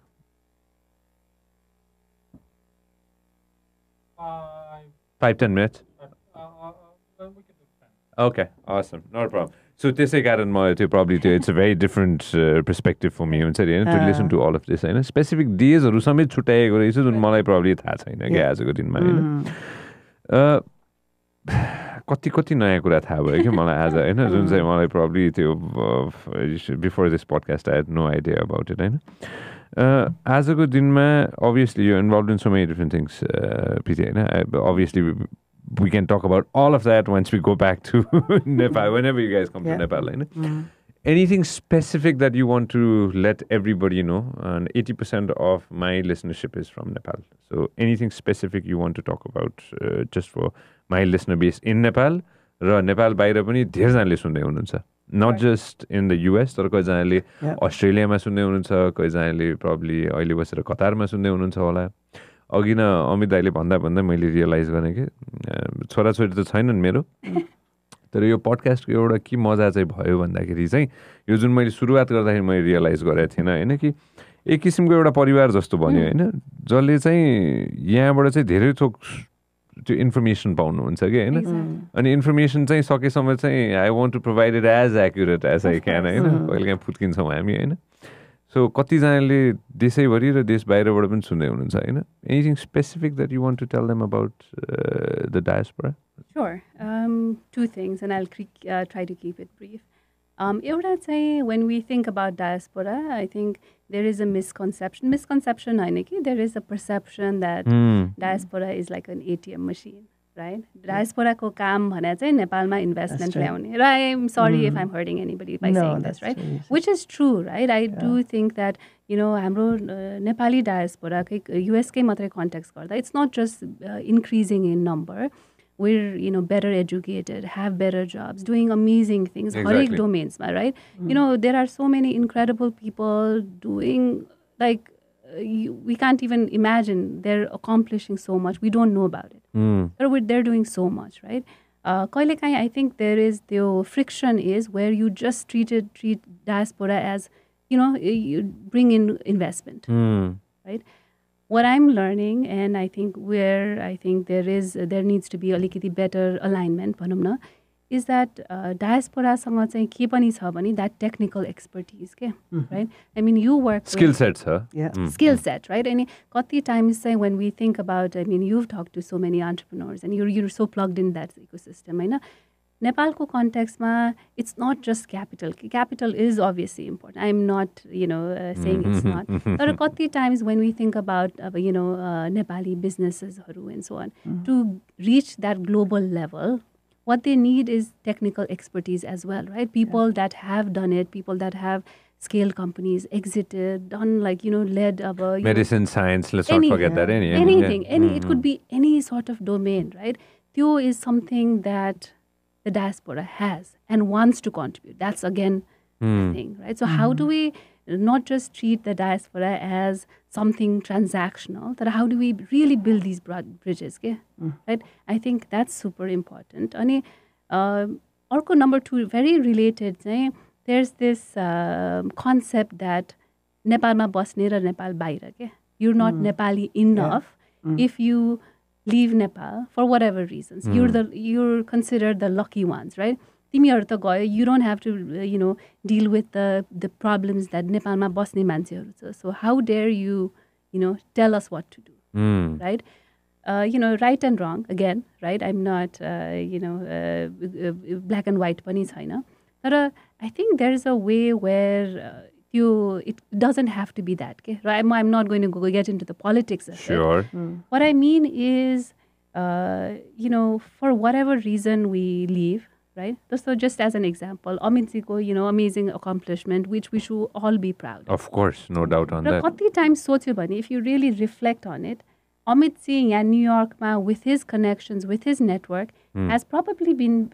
Five. Five ten minutes Uh, uh, uh, uh, we can do ten. Okay awesome not a problem सो त्यसै कारण म त्यो probably त्यो it's a very different perspective फर मी हुन्छ नि होइन to listen to all of this होइन specific डेजहरू समेत छुट्याएको रहेछ जुन मलाई प्रब्ली थाहा छैन क्या आजको दिनमा होइन अ, कति कति नयाँ कुरा थाहा भयो कि मलाई आज होइन जुन चाहिँ मलाई प्रब्ली त्यो before this podcast I had no idea about it होइन आजको दिनमा obviously yo involve in so many different things pretty होइन obviously we can talk about all of that once we go back to Nepal, whenever you guys come Yeah. to Nepal. होइन? Anything specific that you want to let everybody know? And 80% of my listenership is from Nepal. So anything specific you want to talk about uh, just for my listener base in Nepal र नेपाल बाहिर पनि धेरैजनाले सुन्दै हुनुहुन्छ। Not just in the US तर कतिजनाले. अस्ट्रेलियामा सुन्दै हुनुहुन्छ कतिजनाले प्रब्ली अहिले बसेर कतारमा सुन्दै हुनुहुन्छ होला। अघि न अमित दाईले भन्दा भन्दा मैले रियलाइज गरेँ कि छोराछोरी त छैनन् मेरो। तर यो पडकास्टको एउटा के मजा चाहिँ भयो भन्दाखेरि चाहिँ यो जुन मैले सुरुवात गर्दाखेरि मैले रियलाइज गरेको थिइनँ होइन कि? एक किसिमको एउटा परिवार जस्तो बन्यो होइन? जसले चाहिँ यहाँबाट चाहिँ धेरै थोक त्यो इन्फर्मेसन पाउनुहुन्छ कि होइन? Exactly. अनि इन्फर्मेसन चाहिँ सकेसम्म चाहिँ I want to provide it as accurate as I can होइन? कहिले काहीँ फुत्किन्छौँ हामी होइन? सो कतिजनाले देशैभरि र देश बाहिरबाट पनि सुन्दै हुनुहुन्छ होइन? Anything specific that you want to tell them about the diaspora Sure. Um, two things, and I'll uh, try to keep it brief. Um, एउटा चाहिँ when we think about diaspora, I think there is a misconception. Misconception होइन कि there is a perception that diaspora is like an ATM machine, right? Diasporaको काम भने चाहिँ नेपालमा investment right. ल्याउने र I am सरी इफ आइम hurting anybody by No, सेङ this that's right true. Which is true right I do think that you know हाम्रो uh, Nepali डायस्पोराकै युएसकै मात्रै contact गर्दा it's not just increasing in number we're you know better educated have better jobs doing amazing things exactly. Domains right mm-hmm. you know there are so many incredible people doing like uh, you, we can't even imagine they're accomplishing so much we don't know about it mm. but they're doing so much right uh, I think there is the friction is where you just treated treat diaspora as you know you bring in investment mm. right what I'm learning and I think where I think there is there needs to be अलिकति better alignment भनौँ न is that डायस्पोरासँग चाहिँ के पनि छ भने that technical expertise के? Right I mean you work skill set छ स्किल सेट राइट अनि कति टाइम्स चाहिँ when we think about I mean you talk to so many entrepreneurs and you you so plugged in that ecosystem होइन I know. Nepalko context ma, it's not just capital. Capital is obviously important. I'm not, you know, uh, saying it's not. But kati times when we think about, uh, you know, uh, Nepali businesses and so on, to reach that global level, what they need is technical expertise as well, right? People that have done it, people that have scaled companies, exited, done like, you know, led of a, you know, Medicine, science, let's not Any- forget that. Any, any- anything yeah. any Mm, it could be any sort of domain right theo is something that the diaspora has and wants to contribute that's again mm. the thing right so how do we not just treat the diaspora as something transactional that how do we really build these broad bridges okay? right i think that's super important अनि अर्को number two very related चाहिँ there's this um, concept that नेपालमा बस्ने र नेपाल बाहिर के you're not Nepali enough if live Nepal for whatever reasons you the you're consider the lucky ones right तिमीहरू त गयो you don't have to you know deal with the the problems that नेपालमा बस्ने मान्छेहरू छ so how dare you you know tell us what to do right you know right and wrong again right I'm not you know black and white पनि छैन तर I think there is a way where think there's a way where uh, you, it doesn't have to be that. Okay? Right? I'm, I'm not going to go get into the politics of it. Sure. What I mean is, uh, you know, for whatever reason we leave, right? So just as an example, Amit Ziko, you know, amazing accomplishment, which we should all be proud of. Of course, no doubt on raw that. कति time सोच्यो भने if you really reflect on it Amit Singh यहाँ न्युयोर्कमा with his connections with his network hedge probably been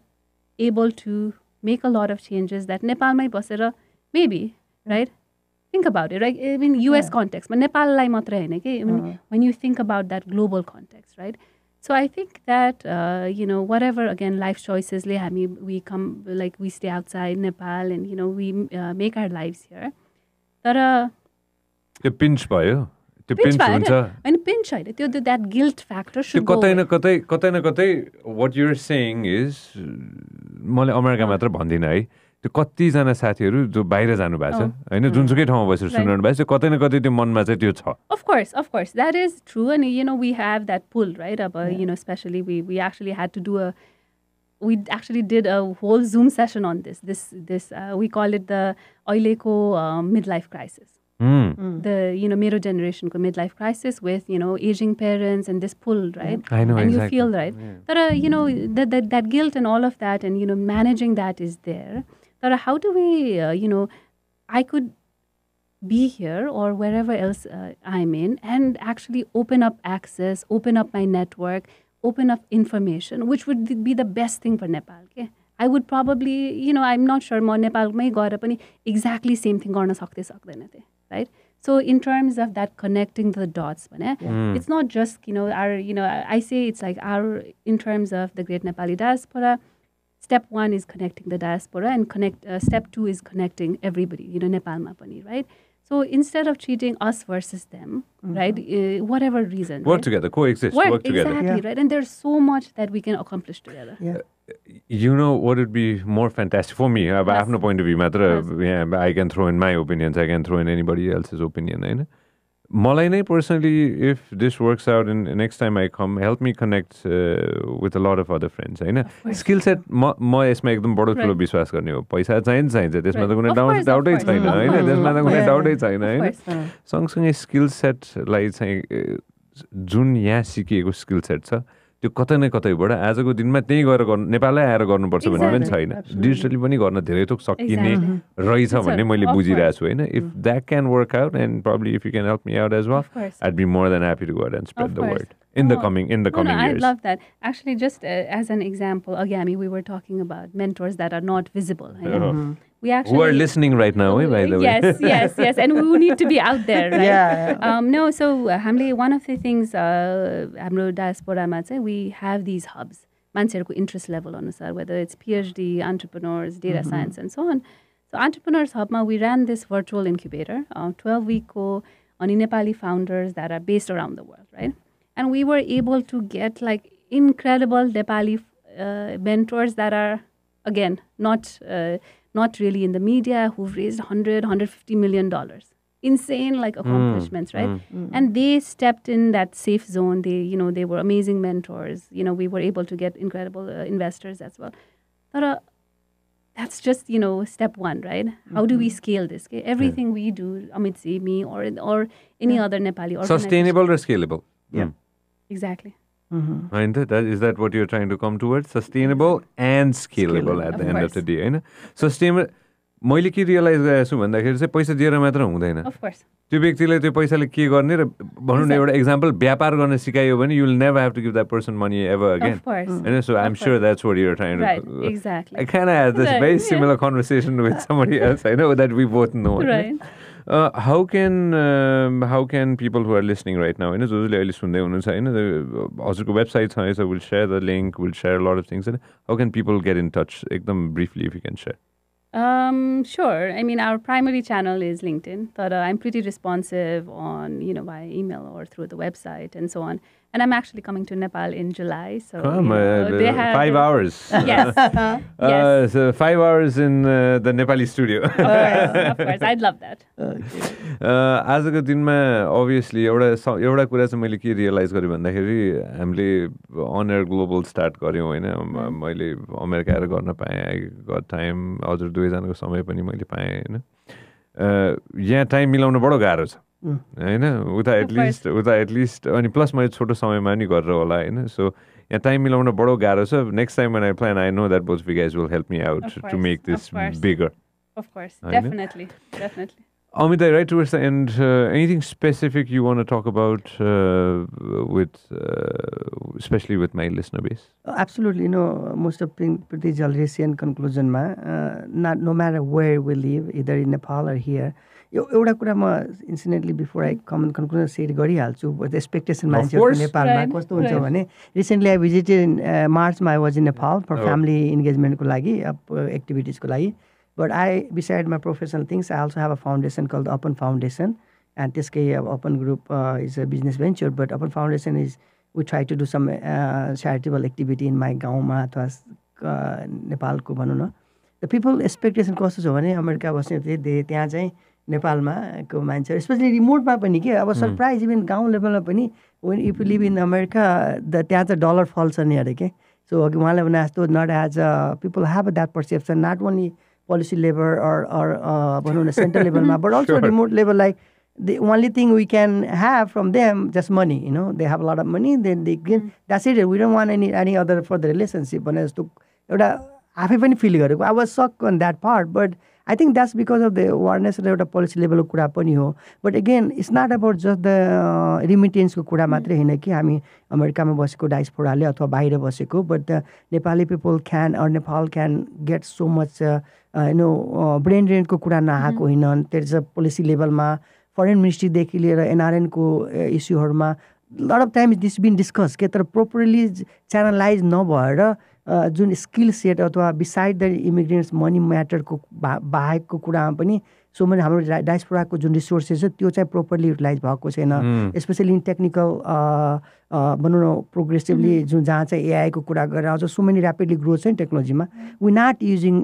able to make a lot of changes that नेपालमै बसेर maybe right think about it right I mean US कन्टेक्समा नेपाललाई मात्रै होइन कि? When you think about that global context right so I think that you know whatever again life चोइसेसले हामी we come like we stay outside Nepal and you know we make our life here तर त्यो pinch भयो? त्यो pinch हुन्छ? होइन pinch होइन त्यो that guilt factor कतै न कतै कतै न कतै वाट युर सेङ इज मैले अमेरिका मात्र भन्दिनँ है। त्यो कतिजना साथीहरू जो बाहिर जानु भएको छ होइन जुनसुकै ठाउँमा बसेर सुनाउनु भएको छ त्यो कतै न कतै त्यो मनमा चाहिँ त्यो छ of course of course that is true अनि you know we have that pull right अब you know, especially we we actually had to do a we actually did a whole Zoom session on this this this we call it the अहिलेको mid life crisis the you know मेरो generation ko midlife crisis with you know aging parents and this pull right I know, and exactly. you feel right but you know that that guilt and all of that and you know managing that is there But how do we, uh, you know, I could be here or wherever else uh, I'm in and actually open up access, open up my network, open up information, which would be the best thing for Nepal. Okay? I would probably, you know, I'm not sure म नेपालमै गएर पनि exactly same thing गर्न सक्दै सक्दैन थिएँ, right? So in terms of that connecting the dots, भने, it's not just, you know, our, you know, I I say it's like our, in terms of the Great Nepali Diaspora, step one is connecting the diaspora and connect uh, step two is connecting everybody you know nepalma pani right so instead of treating us versus them right uh, whatever reason work right? Together को exist Work, work together exactly Yeah. right and there's so much that we can accomplish together Yeah. you know what would be more fantastic for me अब Yes. आफ्नो point of view मात्र Yes. yeah, I can throw in my opinions I can throw in anybody else's opinion होइन मलाई नै personally if this works out in next time I come help me connect with a lot of other friends होइन. Skill set म म यसमा एकदम बडो ठुलो. विश्वास गर्ने हो पैसा चाहिन्छ चाहिन्छ त्यसमा त. कुनै डाउट डाउटै. छैन होइन. त्यसमा त कुनै. डाउटै छैन होइन सँगसँगै स्किल सेटलाई चाहिँ जुन यहाँ सिकिएको स्किल सेट छ त्यो कतै न कतैबाट आजको दिनमा त्यहीँ गएर गर्नु नेपालै आएर गर्नुपर्छ भन्ने पनि. छैन. डिजिटली पनि गर्न धेरै थोक सकिने. रहेछ भन्ने मैले बुझिरहेको छु होइन if that can work out and probably if you can help me out as well Of course. I'd be more than happy to go ahead and spread Of the course. word in the No, coming in the No, no, coming I years. love that. Actually, just uh, as an example, Agami, we were talking about mentors that are not visible. होइन? Uh-huh. we actually Who are listening right now, eh, by the way? yes, yes, yes, and we need to be out there, right? Yeah. Um, no, so uh, हामीले one of the things uh, हाम्रो डायस्पोरामा चाहिँ we have these hubs मान्छेहरूको interest level अनुसार whether it's PhD, entrepreneurs, data science, and so on. So entrepreneurs hubमा we ran this virtual incubator, uh, 12 weekको अनि Nepali founders that are based around the world, right? And we were able to get like incredible Nepali uh, mentors that are again not uh, not really in the media who've raised 100 150 million dollars. Insane like accomplishments right? And they stepped in that safe zone. They you know they were amazing mentors. You know we were able to get incredible uh, investors as well. But uh, that's just you know step one right? How do we scale this? Okay? everything we do amit see me or or any other nepali organization Sustainable or scalable? Yeah. Exactly. mm -hmm. and होइन त that is that what you're trying to come toward scalable and scalable at end end of the day होइन? Sustainable. मैले के realise गरेको छु भन्दाखेरि चाहिँ पैसा दिएर मात्र हुँदैन। त्यो व्यक्तिले त्यो पैसाले के गर्ने र भनौँ न एउटा इक्जाम्पल व्यापार गर्न सिकायो भने you'll never have to give that person money ever again होइन? सो आइम स्योर द्याट छोड युर ट्राइङ खाना can this very similar conversation with somebody else होइन that we both know I know that we both know. होइन? right Uh, how can um, how can people who are listening right now, होइन जो जसले अहिले सुन्दै हुनुहुन्छ होइन the- हजुरको वेबसाइट छँदैछ will share the link will share लट अफ थिङ्स होइन how can people get in touch एकदम briefly if you can share Um, sure. I mean, our primary channel is LinkedIn, but uh, I'm pretty responsive on, you know, by email or through the website and so on. And I'm actually coming to Nepal in July, so Come, you know, uh, they uh, have five hours. Yes, Uh, yes. so five hours in uh, the Nepali studio. of course, of course. I'd love that. Okay. Uh, आजको दिनमा obviously एउटा एउटा कुरा चाहिँ मैले के realise गरेँ भन्दाखेरि हामीले अनएयर ग्लोबल स्टार्ट गऱ्यौँ होइन मैले अमेरिका आएर गर्न पाएँ आई गट टाइम हजुर दुवैजनाको समय पनि मैले पाएँ होइन Uh, यहाँ टाइम मिलाउनु बडो गाह्रो छ Mm. होइन उता एटलिस्ट उता एटलिस्ट अनि प्लस मैले छोटो समयमा नि गरेर होला होइन? सो यहाँ टाइम मिलाउन बडो गाह्रो छ। Next time I plan I know that both will help me out to make this. Bigger Course, I know. right towards the end, uh, anything specific you want to talk about uh, with, uh, especially with my listener base? Uh, Absolutely, you know, most of thing pretty recent conclusion ma, uh, not no matter where we live, either in Nepal or here. यो एउटा कुरा म incidentally before I come on conclusion share गरिहाल्छु expectation मान्छेहरूको. नेपालमा कस्तो हुन्छ. भने रिसेन्टली आई भिजिटेड मार्चमा I was in Nepal for Oh. Family इन्गेजमेन्टको लागि एक्टिभिटिजको लागि But I, beside my professional things, I also have a foundation called the Open Foundation. And this Open Group is a business venture, but Open Foundation is we try to do some charitable activity in my गाउँमा अथवा नेपालको भनौँ न the people expectation कस्तो छ भने America बस्ने त्यहाँ चाहिँ नेपालमा को मान्छेहरू स्पेसली रिमोटमा पनि के even सरप्राइज इभन गाउँ लेभलमा when you live in America, the the त्यहाँ चाहिँ डलर फल्छ नि अरे के सो अघि उहाँले भने जस्तो not as a people have that perception not only policy level or or भनौँ न सेन्ट्रल लेभलमा but also remote level like the only thing we can have from them just money you know? They have a lot of money then they give that's it. We don't want any any other for the relationship. भने जस्तो एउटा आफै पनि fill गरेको I was shock on that part but I think that's because of the awareness र एउटा policy लेभलको कुरा पनि हो but again it's not about just the रिमिटेन्सको कुरा मात्रै होइन कि हामी अमेरिकामा बसेको डाइसफोराले अथवा बाहिर बसेको but the Nepali people can or Nepal can get so much no brain ड्रेनको कुरा नआएको होइन त्यस पोलिसी लेभलमा फरेन मिनिस्ट्रीदेखि लिएर एनआरएनको इस्युहरूमा lot of times this been discuss के तर प्रोपरली च्यानलाइज नभएर जुन स्किल सेट अथवा बिसाइड द इमिग्रेन्ट्स मनी म्याटरको बा बाहेकको कुरामा पनि सो मनी हाम्रो डाइसपोराको जुन रिसोर्सेस छ त्यो चाहिँ प्रोपरली युटिलाइज भएको छैन. स्पेसली इन टेक्निकल भनौँ न प्रोग्रेसिभली जुन जहाँ चाहिँ एआईको कुरा गरेर आउँछ सो मेनी ऱ्यापिडली ग्रोथ छ नि टेक्नोलोजीमा वी नट युजिङ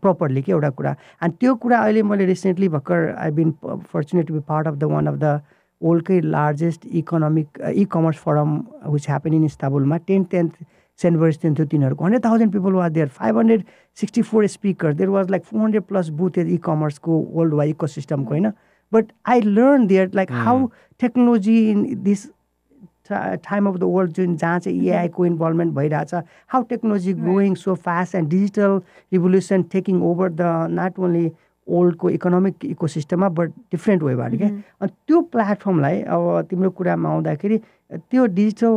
प्रपरली के एउटा कुरा। अनि त्यो कुरा अहिले मैले रिसेन्टली भर्खर I been fortunate to be part of the one of the वर्ल्डकै largest economic e commerce forum which happen in इस्ताबुलमा tenth tenth सेन्ट भेरिस्टियन थियो तिनीहरूको। हन्ड्रेड थाउजन्ड पिपल वा there five hundred sixty four speaker there was like four hundred plus booth इ कमर्सको world wide इको सिस्टमको होइन? But I learn there like how technology in this time of the world जुन जहाँ चाहिँ एआईको involvement भइरहेछ how technology growing so fast and digital revolution taking over the not only ओल्डको economic इको सिस्टममा बट डिफ्रेन्ट वेबाट क्या? अनि त्यो प्लेटफर्मलाई अब तिम्रो कुरामा आउँदाखेरि त्यो डिजिटल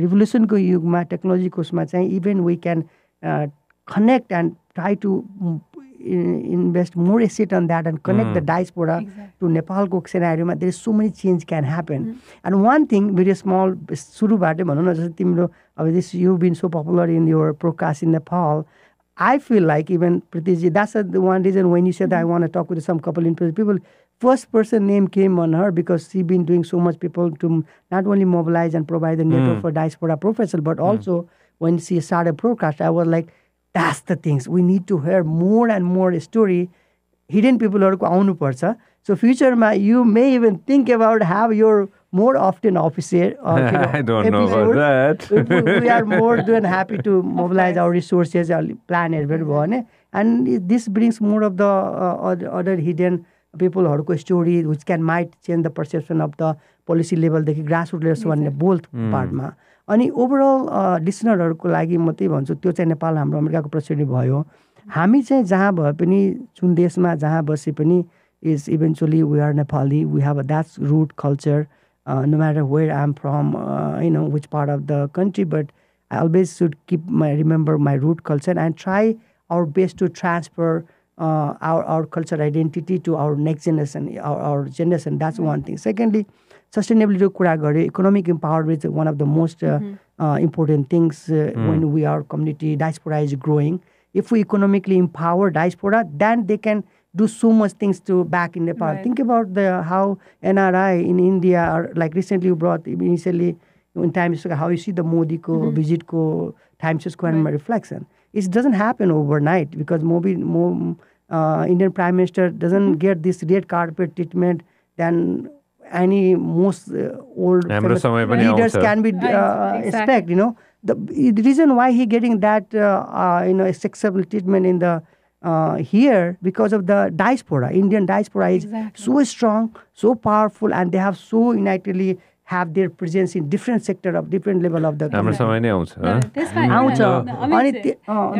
रिभोल्युसनको युगमा टेक्नोलोजीको उसमा चाहिँ even we can connect and try to invest more asset on that and connect mm. the diaspora exactly. to Nepal को scenario there is so many change can happen mm. and one thing very small सुरुबाट भनौँ न जस्तै तिम्रो अब this you've been so popular in your broadcast in Nepal I feel like even Preetiji, that's the one reason when you said I mm-hmm. want to talk with some couple in people, first person name came on her because she been doing so much people to not only mobilize and provide the network mm. for diaspora professional, but mm. also when she started broadcast, I was like, that's the things we need to hear more and more story hidden पिपलहरूको आउनुपर्छ so फ्युचरमा you may even think about have yo more often अफिसियर we are more than happy to mobilize our resources प्लानहरू पनि भयो भने and this brings more of the other hidden पिपलहरूको story which can might change the perception of the policy लेभलदेखि grass root levels भन्ने both पार्टमा अनि overall लिसनरहरूको लागि म त्यही भन्छु त्यो चाहिँ नेपाल हाम्रो अमेरिकाको प्रेसिडेन्ट भयो। हामी चाहिँ जहाँ भए पनि जुन देशमा जहाँ बसे पनि is eventually we are Nepali we have a that's root culture no matter where I am from you know which part of the country but I always should keep my remember my root culture and try our best to transfer our our culture identity to our next generation our our generation that's one thing secondly Secondly, sustainability कुरा गऱ्यो economic empowerment is one of the most uh, uh, important things uh, when we our community diaspora is growing. If we economically empower diaspora, then they can do so much things to back in Nepal. Right. Think about the how NRI in India or like recently you brought initially in Times Square how you see the Modi ko visit ko Times Square and reflection. It doesn't happen overnight because Modi, Mo, uh, Indian Prime Minister doesn't get this red carpet treatment then any most old leaders can be expect you know the reason why he getting that you know accessible treatment in the here because of the diaspora Indian diaspora is so strong so powerful and they have so unitedly have their presence in different sector of different level of the नै आउँछ अनि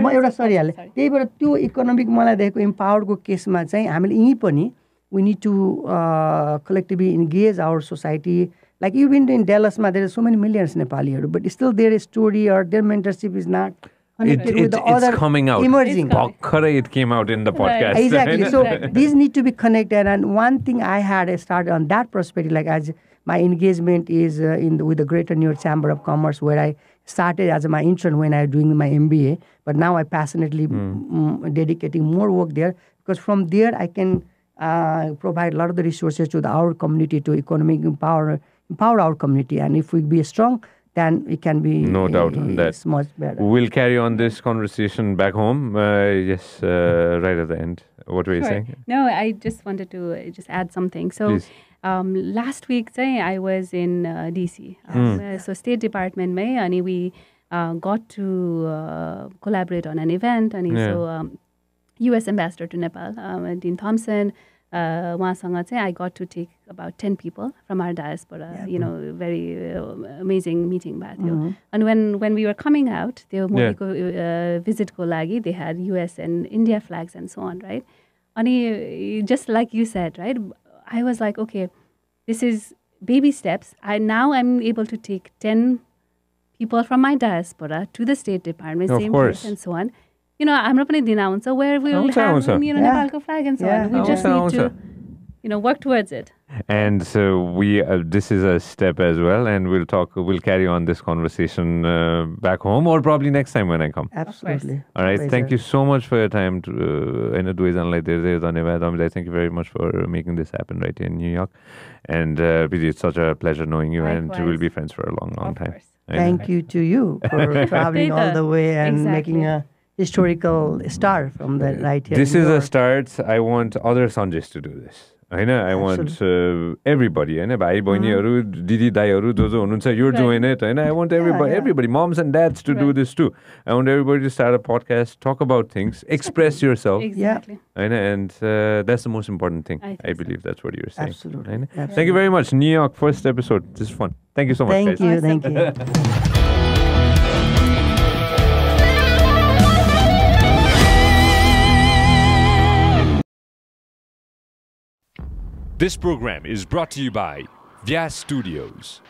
म एउटा सरिहालेँ त्यही भएर त्यो economic मलाई देखेको इम्पावरको केसमा चाहिँ हामीले यहीँ पनि we need to uh, collectively engage our society. Like even in Dalasma, there are so many millions Nepali, but still their story or their mentorship is not. It, it, with the it's other coming out. Emerging. It's coming. It came out in the podcast. Right. Exactly. So these need to be connected. And one thing I had started on that perspective, like as my engagement is uh, in the, with the Greater New York Chamber of Commerce, where I started as my intern when I was doing my MBA. But now I passionately hmm. mm. m- dedicating more work there because from there I can uh, provide a lot of the resources to the, our community to economic empower empower our community and if we be strong then it can be No doubt on that. much better We'll carry on this conversation back home. Uh, yes, uh, right at the end. What were you saying? No, I just wanted to uh, just add something. So, Please. um, last week, say, I was in uh, DC. Um, uh, so, State Department, may, and we uh, got to uh, collaborate on an event. And Yeah. so, um, US Ambassador to Nepal, um, Dean Thompson, uh, उहाँसँग चाहिँ I got to take about 10 people from our diaspora, you know, very uh, amazing meeting भएको थियो. And when, when we were coming out, त्यो मोदीको uh, भिजिटको लागि they had US and India flags and so on, right? अनि just like you said, right? I was like, okay, this is baby steps. I now I'm able to take 10 people from my diaspora to the State Department, Of same course. place and so on. You know, हाम्रो पनि दिन आउँछ where we'll आउँछ, have, आउँछ. you know, Yeah. नेपालको flag and so Yeah. on. We just आउँछ, need to, आउँछ. you know, work towards it. And so we, uh, this is a step as well, and we'll talk. We'll carry on this conversation uh, back home, or probably next time when I come. absolutely All right. Thank Pleasure. you so much for your time. To, uh, होइन दुवैजनालाई धेरै धेरै धन्यवाद Amit thank you very much for making this happen right here in New York. And uh, Vidhi, it's such a pleasure knowing you, and we'll Likewise. be friends for a long, long Of time. course. होइन? Thank you to you for traveling all the way and making a historical start from the right here. This in is New a York. start. I want other Sanjays to do this. होइन I want everybody होइन भाइ बहिनीहरू दिदी दाईहरू जो जो हुनुहुन्छ your Right. Join it होइन I want everybody yeah. Everybody mums end dads to do Right. This to I want everybody to start a podcast talk about things express your self Exactly. होइन and that's the most important thing I think I so. Believe that's what you're सेङ Absolutely. होइन Absolutely. Thank you very much New York first episode this fun thank you so much Thank you, thank you. This program is brought to you by Vyasa Studios.